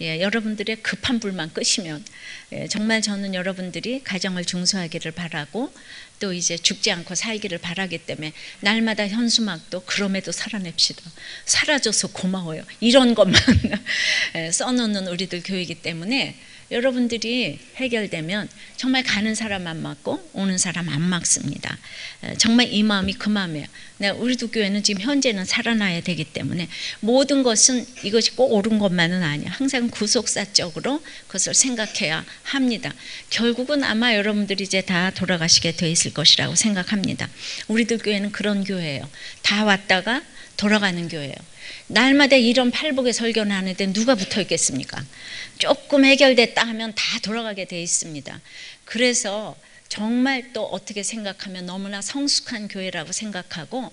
예, 여러분들의 급한 불만 끄시면 예, 정말 저는 여러분들이 가정을 중수하기를 바라고 또 이제 죽지 않고 살기를 바라기 때문에 날마다 현수막도 그럼에도 살아냅시다. 사라져서 고마워요. 이런 것만 예, 써놓는 우리들 교회이기 때문에 여러분들이 해결되면 정말 가는 사람 안 맞고 오는 사람 안 막습니다. 정말 이 마음이 그 마음이에요. 네, 우리도 교회는 지금 현재는 살아나야 되기 때문에 모든 것은 이것이 꼭 옳은 것만은 아니야. 항상 구속사적으로 그것을 생각해야 합니다. 결국은 아마 여러분들이 이제 다 돌아가시게 돼 있을 것이라고 생각합니다. 우리들 교회는 그런 교회예요. 다 왔다가 돌아가는 교회예요. 날마다 이런 팔복의 설교를 하는데 누가 붙어 있겠습니까? 조금 해결됐다 하면 다 돌아가게 돼 있습니다. 그래서 정말 또 어떻게 생각하면 너무나 성숙한 교회라고 생각하고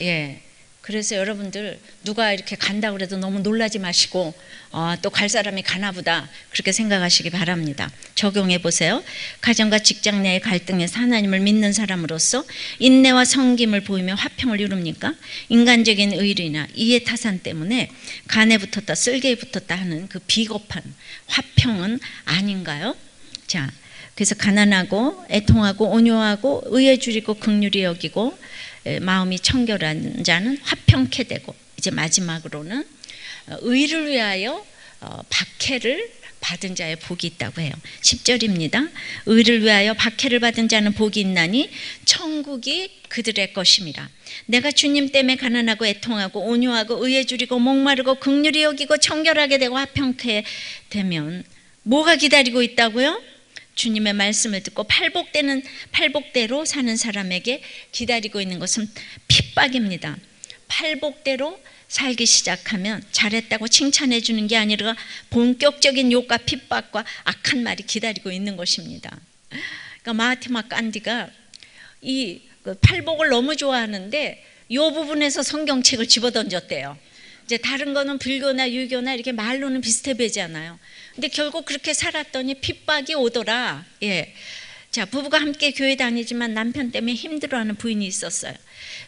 예. 그래서 여러분들 누가 이렇게 간다 그래도 너무 놀라지 마시고 어, 또갈 사람이 가나 보다 그렇게 생각하시기 바랍니다. 적용해 보세요. 가정과 직장 내의 갈등에서 하나님을 믿는 사람으로서 인내와 성김을 보이며 화평을 이룹니까? 인간적인 의리나 이해 타산 때문에 간에 붙었다 쓸개에 붙었다 하는 그 비겁한 화평은 아닌가요? 자, 그래서 가난하고 애통하고 온유하고 의에 줄이고 극률이 여기고 마음이 청결한 자는 화평케 되고 이제 마지막으로는 어, 의를 위하여 어, 박해를 받은 자의 복이 있다고 해요. 10절입니다. 의를 위하여 박해를 받은 자는 복이 있나니 천국이 그들의 것입니다. 내가 주님 때문에 가난하고 애통하고 온유하고 의에 줄이고 목마르고 극률이 여기고 청결하게 되고 화평케 되면 뭐가 기다리고 있다고요? 주님의 말씀을 듣고 팔복되는 팔복대로 사는 사람에게 기다리고 있는 것은 핍박입니다. 팔복대로 살기 시작하면 잘했다고 칭찬해 주는 게 아니라 본격적인 욕과 핍박과 악한 말이 기다리고 있는 것입니다. 그러니까 마하티마 깐디가 이그 팔복을 너무 좋아하는데 이 부분에서 성경책을 집어던졌대요. 이제 다른 거는 불교나 유교나 이렇게 말로는 비슷해 보이잖아요. 근데 결국 그렇게 살았더니 핍박이 오더라. 예. 자, 부부가 함께 교회 다니지만 남편 때문에 힘들어하는 부인이 있었어요.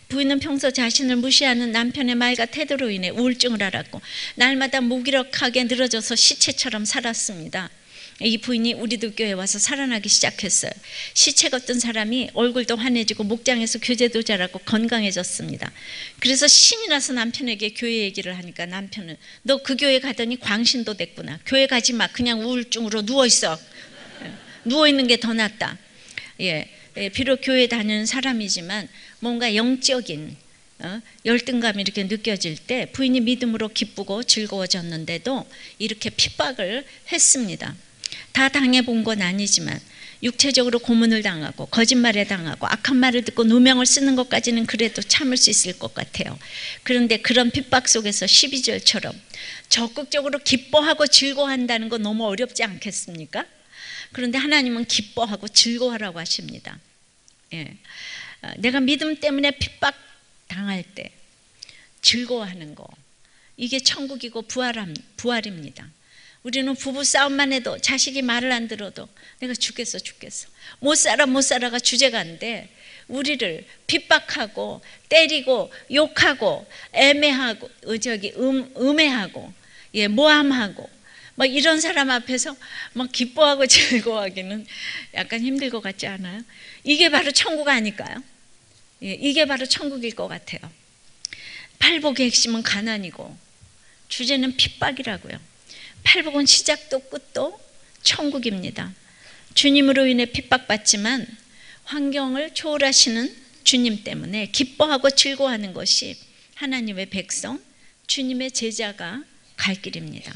부인은 평소 자신을 무시하는 남편의 말과 태도로 인해 우울증을 앓았고 날마다 무기력하게 늘어져서 시체처럼 살았습니다. 이 부인이 우리도 교회에 와서 살아나기 시작했어요. 시체 같은 사람이 얼굴도 환해지고 목장에서 교제도 잘하고 건강해졌습니다. 그래서 신이 나서 남편에게 교회 얘기를 하니까 남편은 너 그 교회 가더니 광신도 됐구나. 교회 가지 마. 그냥 우울증으로 누워 있어. 누워 있는 게 더 낫다. 예, 예, 비록 교회 다니는 사람이지만 뭔가 영적인 어? 열등감이 이렇게 느껴질 때 부인이 믿음으로 기쁘고 즐거워졌는데도 이렇게 핍박을 했습니다. 다 당해본 건 아니지만 육체적으로 고문을 당하고 거짓말에 당하고 악한 말을 듣고 누명을 쓰는 것까지는 그래도 참을 수 있을 것 같아요. 그런데 그런 핍박 속에서 12절처럼 적극적으로 기뻐하고 즐거워한다는 건 너무 어렵지 않겠습니까? 그런데 하나님은 기뻐하고 즐거워하라고 하십니다. 예. 내가 믿음 때문에 핍박 당할 때 즐거워하는 거 이게 천국이고 부활함, 부활입니다. 우리는 부부 싸움만 해도 자식이 말을 안 들어도 내가 죽겠어 죽겠어 못 살아 못 살아가 주제가 안 돼 우리를 핍박하고 때리고 욕하고 애매하고 어, 저기 음, 음해하고 예 모함하고 막 이런 사람 앞에서 막 기뻐하고 즐거워하기는 약간 힘들 것 같지 않아요? 이게 바로 천국 아닐까요? 예, 이게 바로 천국일 것 같아요. 팔복의 핵심은 가난이고 주제는 핍박이라고요. 팔복은 시작도 끝도 천국입니다. 주님으로 인해 핍박받지만 환경을 초월하시는 주님 때문에 기뻐하고 즐거워하는 것이 하나님의 백성, 주님의 제자가 갈 길입니다.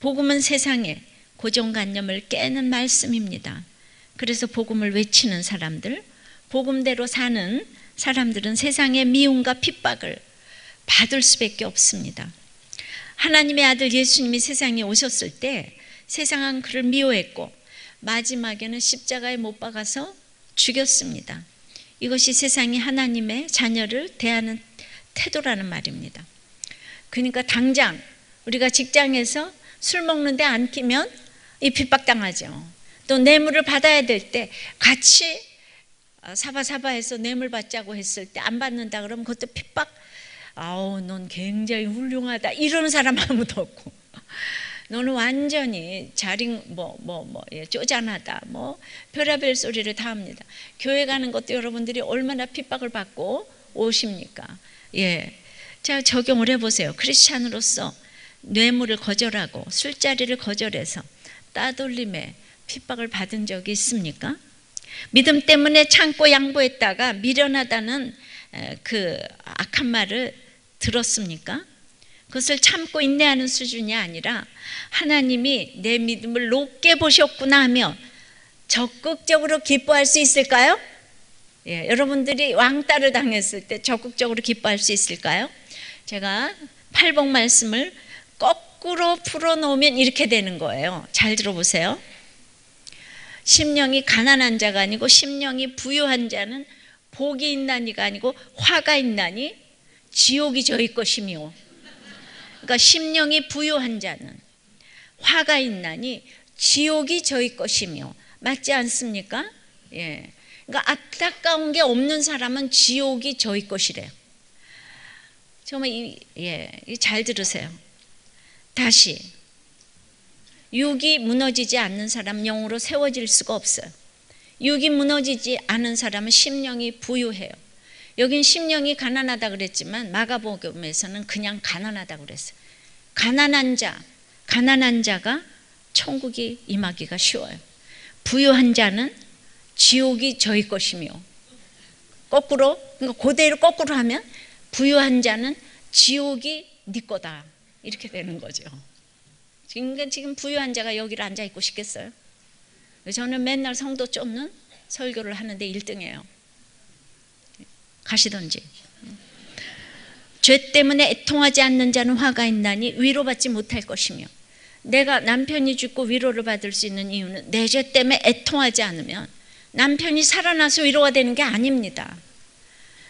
복음은 세상에 고정관념을 깨는 말씀입니다. 그래서 복음을 외치는 사람들, 복음대로 사는 사람들은 세상의 미움과 핍박을 받을 수밖에 없습니다. 하나님의 아들 예수님이 세상에 오셨을 때 세상은 그를 미워했고 마지막에는 십자가에 못 박아서 죽였습니다. 이것이 세상이 하나님의 자녀를 대하는 태도라는 말입니다. 그러니까 당장 우리가 직장에서 술 먹는데 안 끼면 이 핍박당하죠. 또 뇌물을 받아야 될 때 같이 사바사바해서 뇌물 받자고 했을 때 안 받는다 그러면 그것도 핍박 아우 넌 굉장히 훌륭하다 이러는 사람 아무도 없고 너는 완전히 자링 뭐뭐뭐 뭐, 예, 쪼잔하다 뭐 별의별 소리를 다 합니다. 교회 가는 것도 여러분들이 얼마나 핍박을 받고 오십니까? 예, 자 적용을 해보세요. 크리스찬으로서 뇌물을 거절하고 술자리를 거절해서 따돌림에 핍박을 받은 적이 있습니까? 믿음 때문에 참고 양보했다가 미련하다는 그 악한 말을 들었습니까? 그것을 참고 인내하는 수준이 아니라 하나님이 내 믿음을 높게 보셨구나 하며 적극적으로 기뻐할 수 있을까요? 예, 여러분들이 왕따를 당했을 때 적극적으로 기뻐할 수 있을까요? 제가 팔복 말씀을 거꾸로 풀어놓으면 이렇게 되는 거예요. 잘 들어보세요. 심령이 가난한 자가 아니고 심령이 부유한 자는 복이 있나니가 아니고 화가 있나니 지옥이 저희 것이며 그러니까 심령이 부유한 자는 화가 있나니 지옥이 저희 것이며 맞지 않습니까? 예. 그러니까 안타까운 게 없는 사람은 지옥이 저희 것이래요. 정말 이, 예, 잘 들으세요. 다시 육이 무너지지 않는 사람 영으로 세워질 수가 없어요. 육이 무너지지 않은 사람은 심령이 부유해요. 여긴 심령이 가난하다 그랬지만 마가복음에서는 그냥 가난하다 그랬어요. 가난한 자, 가난한 자가 천국이 임하기가 쉬워요. 부유한 자는 지옥이 저희 것이며 거꾸로 그러니까 고대로 거꾸로 하면 부유한 자는 지옥이 네 거다 이렇게 되는 거죠. 지금 지금 부유한 자가 여기를 앉아 있고 싶겠어요? 저는 맨날 성도 쫓는 설교를 하는데 1등이에요. 가시던지. 죄 때문에 애통하지 않는 자는 화가 있나니 위로받지 못할 것이며 내가 남편이 죽고 위로를 받을 수 있는 이유는 내 죄 때문에 애통하지 않으면 남편이 살아나서 위로가 되는 게 아닙니다.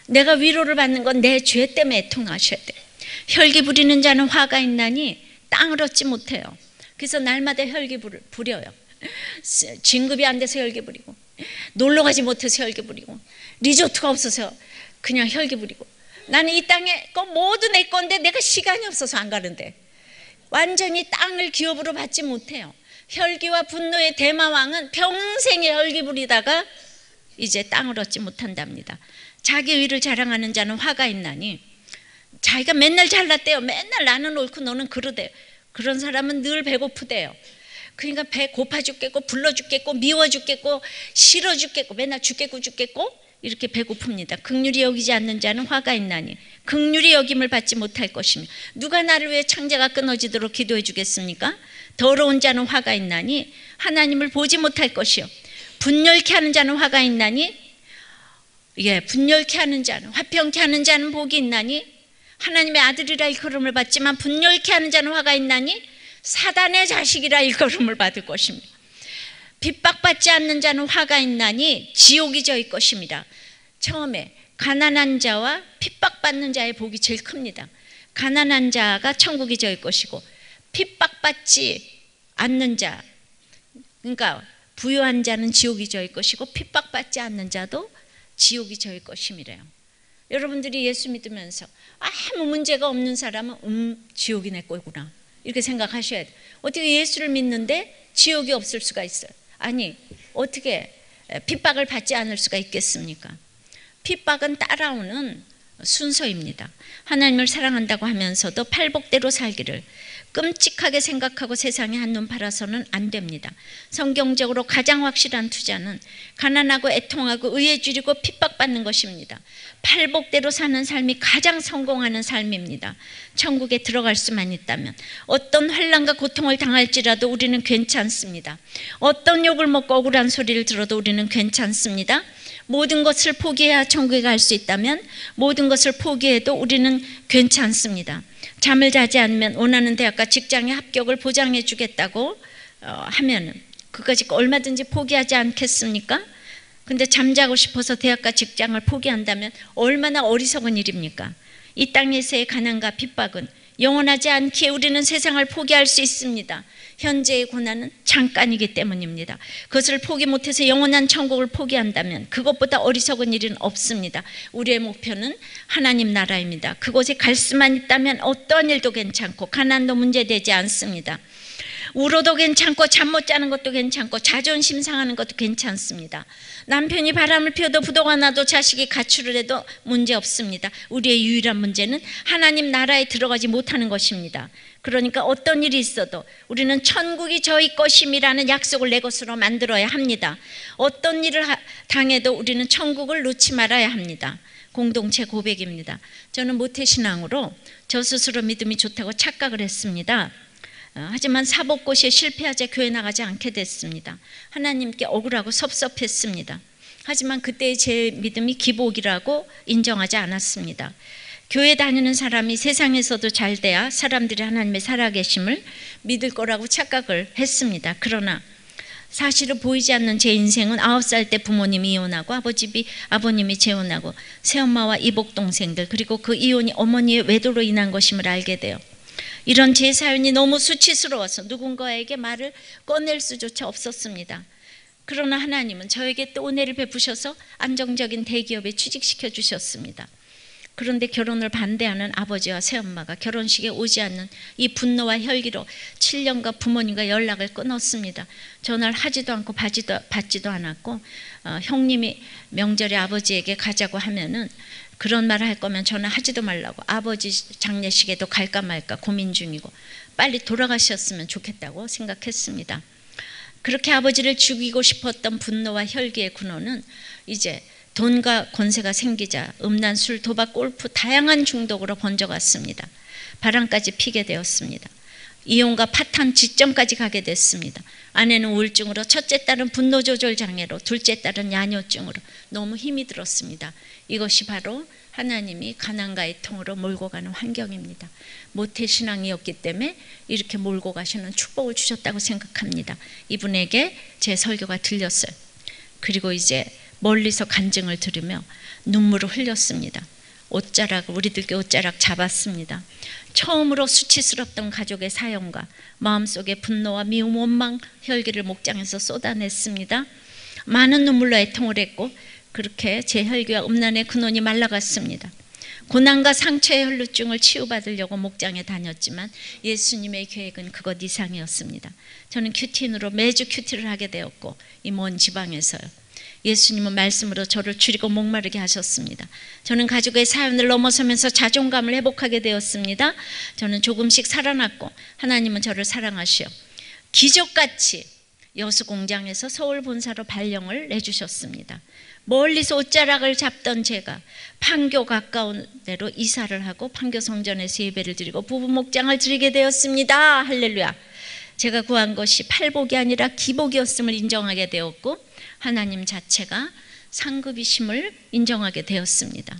내가 위로를 받는 건 내 죄 때문에 애통하셔야 돼. 혈기 부리는 자는 화가 있나니 땅을 얻지 못해요. 그래서 날마다 혈기 부려요. 진급이 안 돼서 혈기 부리고 놀러 가지 못해서 혈기 부리고 리조트가 없어서 그냥 혈기 부리고 나는 이 땅에 거 모두 내 건데 내가 시간이 없어서 안 가는데 완전히 땅을 기업으로 받지 못해요. 혈기와 분노의 대마왕은 평생에 혈기 부리다가 이제 땅을 얻지 못한답니다. 자기 의를 자랑하는 자는 화가 있나니 자기가 맨날 잘났대요. 맨날 나는 옳고 너는 그러대요. 그런 사람은 늘 배고프대요. 그러니까 배 고파 죽겠고 불러 죽겠고 미워 죽겠고 싫어 죽겠고 맨날 죽겠고 죽겠고 이렇게 배고픕니다. 극률이 여기지 않는 자는 화가 있나니 극률이 여김을 받지 못할 것이며 누가 나를 위해 창자가 끊어지도록 기도해 주겠습니까? 더러운 자는 화가 있나니 하나님을 보지 못할 것이요 분열케 하는 자는 화가 있나니 예, 분열케 하는 자는 화평케 하는 자는 복이 있나니 하나님의 아들이라 일컬음을 받지만 분열케 하는 자는 화가 있나니 사단의 자식이라 일컬음을 받을 것입니다. 핍박받지 않는 자는 화가 있나니 지옥이 저일 것입니다. 처음에 가난한 자와 핍박받는 자의 복이 제일 큽니다. 가난한 자가 천국이 저일 것이고 핍박받지 않는 자 그러니까 부유한 자는 지옥이 저일 것이고 핍박받지 않는 자도 지옥이 저일 것임이래요. 여러분들이 예수 믿으면서 아무 문제가 없는 사람은 음 지옥이 내 거구나 이렇게 생각하셔야 돼요. 어떻게 예수를 믿는데 지옥이 없을 수가 있어요? 아니 어떻게 핍박을 받지 않을 수가 있겠습니까? 핍박은 따라오는 순서입니다. 하나님을 사랑한다고 하면서도 팔복대로 살기를 끔찍하게 생각하고 세상에 한눈 팔아서는 안 됩니다. 성경적으로 가장 확실한 투자는 가난하고 애통하고 의에 줄이고 핍박받는 것입니다. 팔복대로 사는 삶이 가장 성공하는 삶입니다. 천국에 들어갈 수만 있다면 어떤 환란과 고통을 당할지라도 우리는 괜찮습니다. 어떤 욕을 먹고 억울한 소리를 들어도 우리는 괜찮습니다. 모든 것을 포기해야 천국에 갈 수 있다면 모든 것을 포기해도 우리는 괜찮습니다. 잠을 자지 않으면 원하는 대학과 직장의 합격을 보장해 주겠다고 어, 하면은 그까지 얼마든지 포기하지 않겠습니까? 근데 잠자고 싶어서 대학과 직장을 포기한다면 얼마나 어리석은 일입니까? 이 땅에서의 가난과 핍박은 영원하지 않기에 우리는 세상을 포기할 수 있습니다. 현재의 고난은 잠깐이기 때문입니다. 그것을 포기 못해서 영원한 천국을 포기한다면 그것보다 어리석은 일은 없습니다. 우리의 목표는 하나님 나라입니다. 그곳에 갈 수만 있다면 어떤 일도 괜찮고 가난도 문제되지 않습니다. 울어도 괜찮고 잠 못 자는 것도 괜찮고 자존심 상하는 것도 괜찮습니다. 남편이 바람을 피워도 부도가 나도 자식이 가출을 해도 문제 없습니다. 우리의 유일한 문제는 하나님 나라에 들어가지 못하는 것입니다. 그러니까 어떤 일이 있어도 우리는 천국이 저희 것임이라는 약속을 내 것으로 만들어야 합니다. 어떤 일을 당해도 우리는 천국을 놓지 말아야 합니다. 공동체 고백입니다. 저는 모태신앙으로 저 스스로 믿음이 좋다고 착각을 했습니다. 어, 하지만 사복고시에 실패하자 교회 나가지 않게 됐습니다. 하나님께 억울하고 섭섭했습니다. 하지만 그때의 제 믿음이 기복이라고 인정하지 않았습니다. 교회 다니는 사람이 세상에서도 잘 돼야 사람들이 하나님의 살아계심을 믿을 거라고 착각을 했습니다. 그러나 사실은 보이지 않는 제 인생은 아홉 살 때 부모님이 이혼하고 아버집이 아버님이 재혼하고 새엄마와 이복 동생들 그리고 그 이혼이 어머니의 외도로 인한 것임을 알게 돼요. 이런 제 사연이 너무 수치스러워서 누군가에게 말을 꺼낼 수조차 없었습니다. 그러나 하나님은 저에게 또 은혜를 베푸셔서 안정적인 대기업에 취직시켜 주셨습니다. 그런데 결혼을 반대하는 아버지와 새엄마가 결혼식에 오지 않는 이 분노와 혈기로 7년간 부모님과 연락을 끊었습니다. 전화를 하지도 않고 받지도, 받지도 않았고 어, 형님이 명절에 아버지에게 가자고 하면은 그런 말을 할 거면 전화 하지도 말라고 아버지 장례식에도 갈까 말까 고민 중이고 빨리 돌아가셨으면 좋겠다고 생각했습니다. 그렇게 아버지를 죽이고 싶었던 분노와 혈기의 군호는 이제 돈과 권세가 생기자 음란, 술, 도박, 골프 다양한 중독으로 번져갔습니다. 바람까지 피게 되었습니다. 이혼과 파탄 지점까지 가게 됐습니다. 아내는 우울증으로 첫째 딸은 분노 조절 장애로 둘째 딸은 야뇨증으로 너무 힘이 들었습니다. 이것이 바로 하나님이 가난과의 통으로 몰고 가는 환경입니다. 모태 신앙이었기 때문에 이렇게 몰고 가시는 축복을 주셨다고 생각합니다. 이분에게 제 설교가 들렸어요. 그리고 이제 멀리서 간증을 들으며 눈물을 흘렸습니다. 옷자락을 우리들께 옷자락 잡았습니다. 처음으로 수치스럽던 가족의 사연과 마음속의 분노와 미움, 원망, 혈기를 목장에서 쏟아냈습니다. 많은 눈물로 애통을 했고 그렇게 제 혈기와 음란의 근원이 말라갔습니다. 고난과 상처의 혈루증을 치유받으려고 목장에 다녔지만 예수님의 계획은 그것 이상이었습니다. 저는 큐틴으로 매주 큐티를 하게 되었고 이 먼 지방에서요. 예수님은 말씀으로 저를 줄이고 목마르게 하셨습니다. 저는 가족의 사연을 넘어서면서 자존감을 회복하게 되었습니다. 저는 조금씩 살아났고 하나님은 저를 사랑하시어 기적같이 여수 공장에서 서울 본사로 발령을 내주셨습니다. 멀리서 옷자락을 잡던 제가 판교 가까운 데로 이사를 하고 판교 성전에서 예배를 드리고 부부 목장을 드리게 되었습니다. 할렐루야. 제가 구한 것이 팔복이 아니라 기복이었음을 인정하게 되었고 하나님 자체가 상급이심을 인정하게 되었습니다.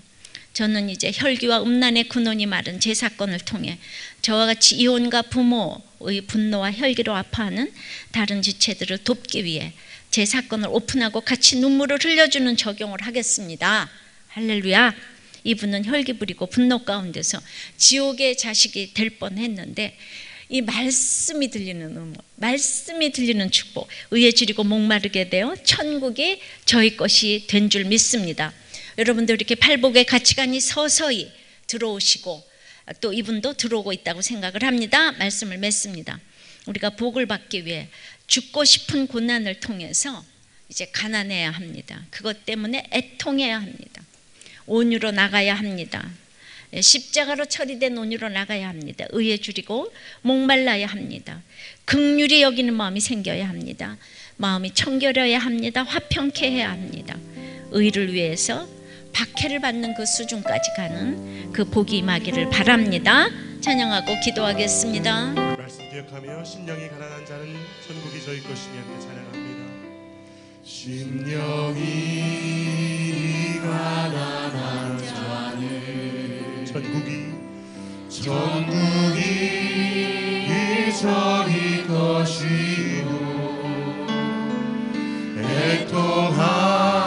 저는 이제 혈기와 음란의 근원이 마른 제 사건을 통해 저와 같이 이혼과 부모의 분노와 혈기로 아파하는 다른 지체들을 돕기 위해 제 사건을 오픈하고 같이 눈물을 흘려주는 적용을 하겠습니다. 할렐루야. 이분은 혈기 부리고 분노 가운데서 지옥의 자식이 될 뻔했는데 이 말씀이 들리는 음원, 말씀이 들리는 축복, 의에 줄이고 목마르게 되어 천국이 저희 것이 된 줄 믿습니다. 여러분들 이렇게 팔복의 가치관이 서서히 들어오시고 또 이분도 들어오고 있다고 생각을 합니다. 말씀을 맺습니다. 우리가 복을 받기 위해 죽고 싶은 고난을 통해서 이제 가난해야 합니다. 그것 때문에 애통해야 합니다. 온유로 나가야 합니다. 십자가로 처리된 온유로 나가야 합니다. 의에 줄이고 목말라야 합니다. 극률이 여기는 마음이 생겨야 합니다. 마음이 청결해야 합니다. 화평케 해야 합니다. 의를 위해서 박해를 받는 그 수준까지 가는 그 복이 임하기를 바랍니다. 찬양하고 기도하겠습니다. 말씀 기억하며 심령이 가난한 자는 천국이 저희 것이며 함께 찬양합니다. 심령이 가난한 자는 천국이 천국이 저희 것이요. 애통하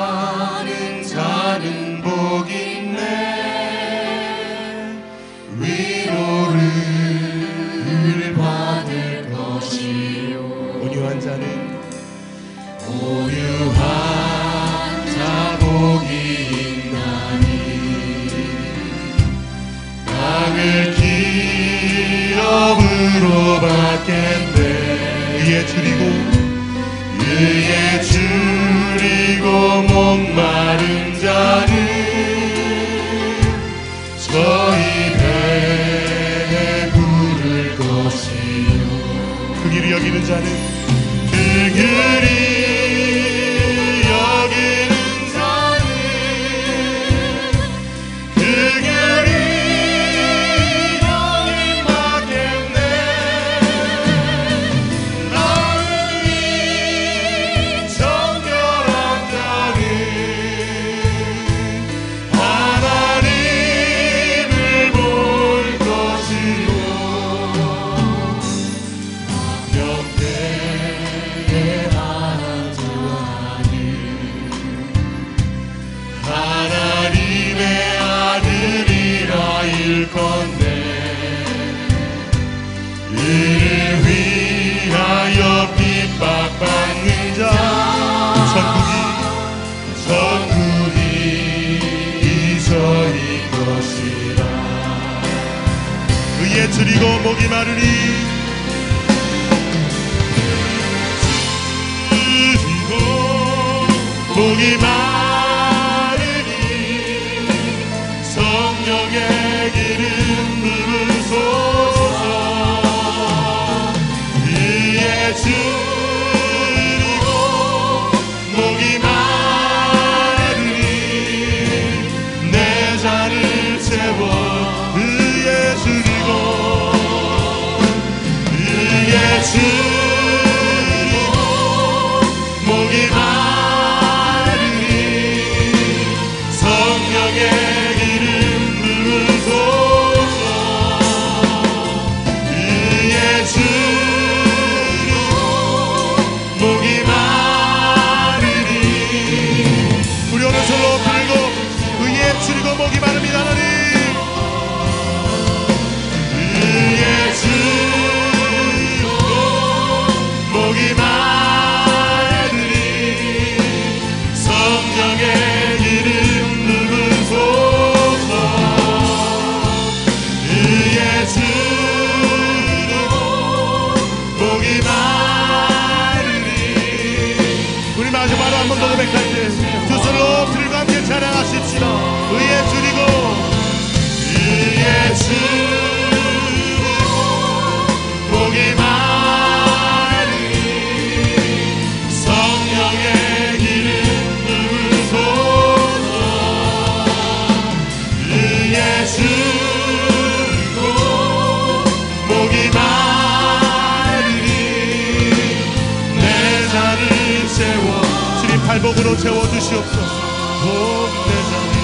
기쁨으로 채워주시옵소서 오내 자리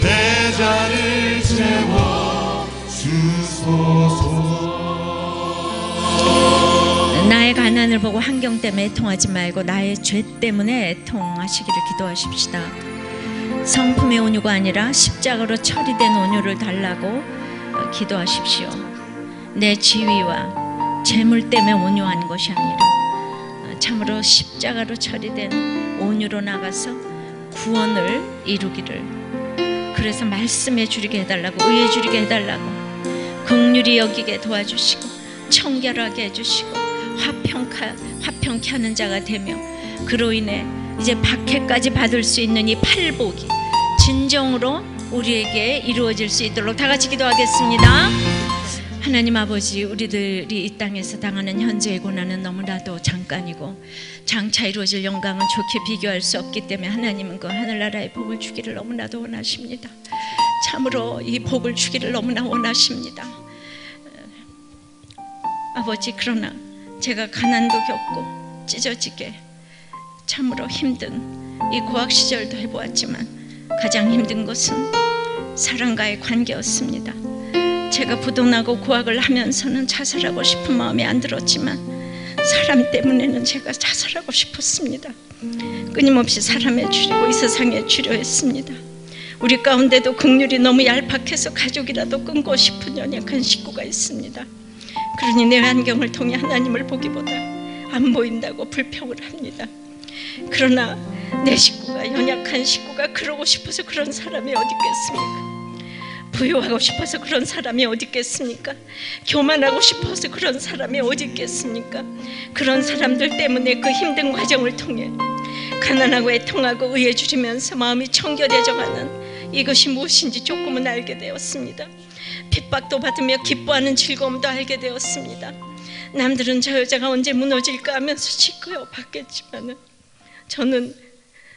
내 자리를 채워 주소서 나의 가난을 보고 환경 때문에 애통하지 말고 나의 죄 때문에 애통하시기를 기도하십시다. 성품의 온유가 아니라 십자가로 처리된 온유를 달라고 어, 기도하십시오. 내 지위와 재물 때문에 온유한 것이 아니라 어, 참으로 십자가로 처리된 온유로 나가서 구원을 이루기를 그래서 말씀해 주리게 해달라고 의해 주리게 해달라고 긍휼히 여기게 도와주시고 청결하게 해주시고 화평카, 화평케 하는 자가 되며 그로 인해 이제 박해까지 받을 수 있는 이 팔복이 진정으로 우리에게 이루어질 수 있도록 다 같이 기도하겠습니다. 하나님 아버지 우리들이 이 땅에서 당하는 현재의 고난은 너무나도 잠깐이고 장차 이루어질 영광은 좋게 비교할 수 없기 때문에 하나님은 그 하늘나라의 복을 주기를 너무나도 원하십니다. 참으로 이 복을 주기를 너무나 원하십니다. 아버지 그러나 제가 가난도 겪고 찢어지게 참으로 힘든 이 고학 시절도 해보았지만 가장 힘든 것은 사랑과의 관계였습니다. 제가 부도나고 고학을 하면서는 자살하고 싶은 마음이 안 들었지만 사람 때문에는 제가 자살하고 싶었습니다. 끊임없이 사람에 주리고 이 세상에 주려 했습니다. 우리 가운데도 국률이 너무 얄팍해서 가족이라도 끊고 싶은 연약한 식구가 있습니다. 그러니 내 안경을 통해 하나님을 보기보다 안 보인다고 불평을 합니다. 그러나 내 식구가 연약한 식구가 그러고 싶어서 그런 사람이 어디 있겠습니까? 부유하고 싶어서 그런 사람이 어디 있겠습니까? 교만하고 싶어서 그런 사람이 어디 있겠습니까? 그런 사람들 때문에 그 힘든 과정을 통해 가난하고 애통하고 의해 주리면서 마음이 청결해져가는 이것이 무엇인지 조금은 알게 되었습니다. 핍박도 받으며 기뻐하는 즐거움도 알게 되었습니다. 남들은 저 여자가 언제 무너질까 하면서 시끄러 봤겠지만은 저는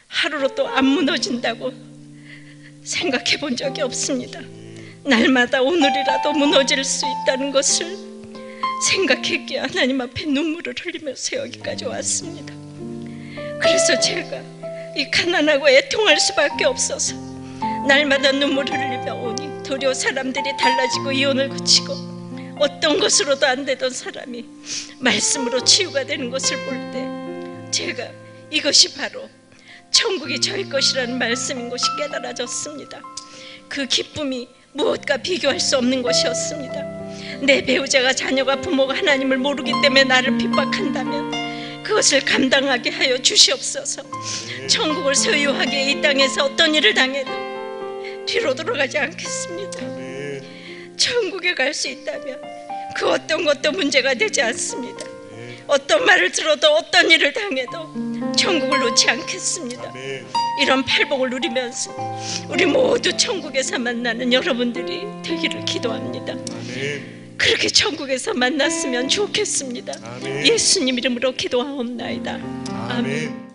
하루로 또 안 무너진다고 생각해 본 적이 없습니다. 날마다 오늘이라도 무너질 수 있다는 것을 생각했기에 하나님 앞에 눈물을 흘리면서 여기까지 왔습니다. 그래서 제가 이 가난하고 애통할 수밖에 없어서 날마다 눈물을 흘리며 오니 도리어 사람들이 달라지고 이혼을 그치고 어떤 것으로도 안 되던 사람이 말씀으로 치유가 되는 것을 볼 때 제가 이것이 바로 천국이 저희 것이라는 말씀인 것이 깨달아졌습니다. 그 기쁨이 무엇과 비교할 수 없는 것이었습니다. 내 배우자가 자녀가 부모가 하나님을 모르기 때문에 나를 핍박한다면 그것을 감당하게 하여 주시옵소서. 천국을 소유하게 이 땅에서 어떤 일을 당해도 뒤로 돌아가지 않겠습니다. 천국에 갈 수 있다면 그 어떤 것도 문제가 되지 않습니다. 어떤 말을 들어도 어떤 일을 당해도 천국을 놓지 않겠습니다. 이런 팔복을 누리면서 우리 모두 천국에서 만나는 여러분들이 되기를 기도합니다. 그렇게 천국에서 만났으면 좋겠습니다. 아멘. 예수님 이름으로 기도하옵나이다. 아멘. 아멘.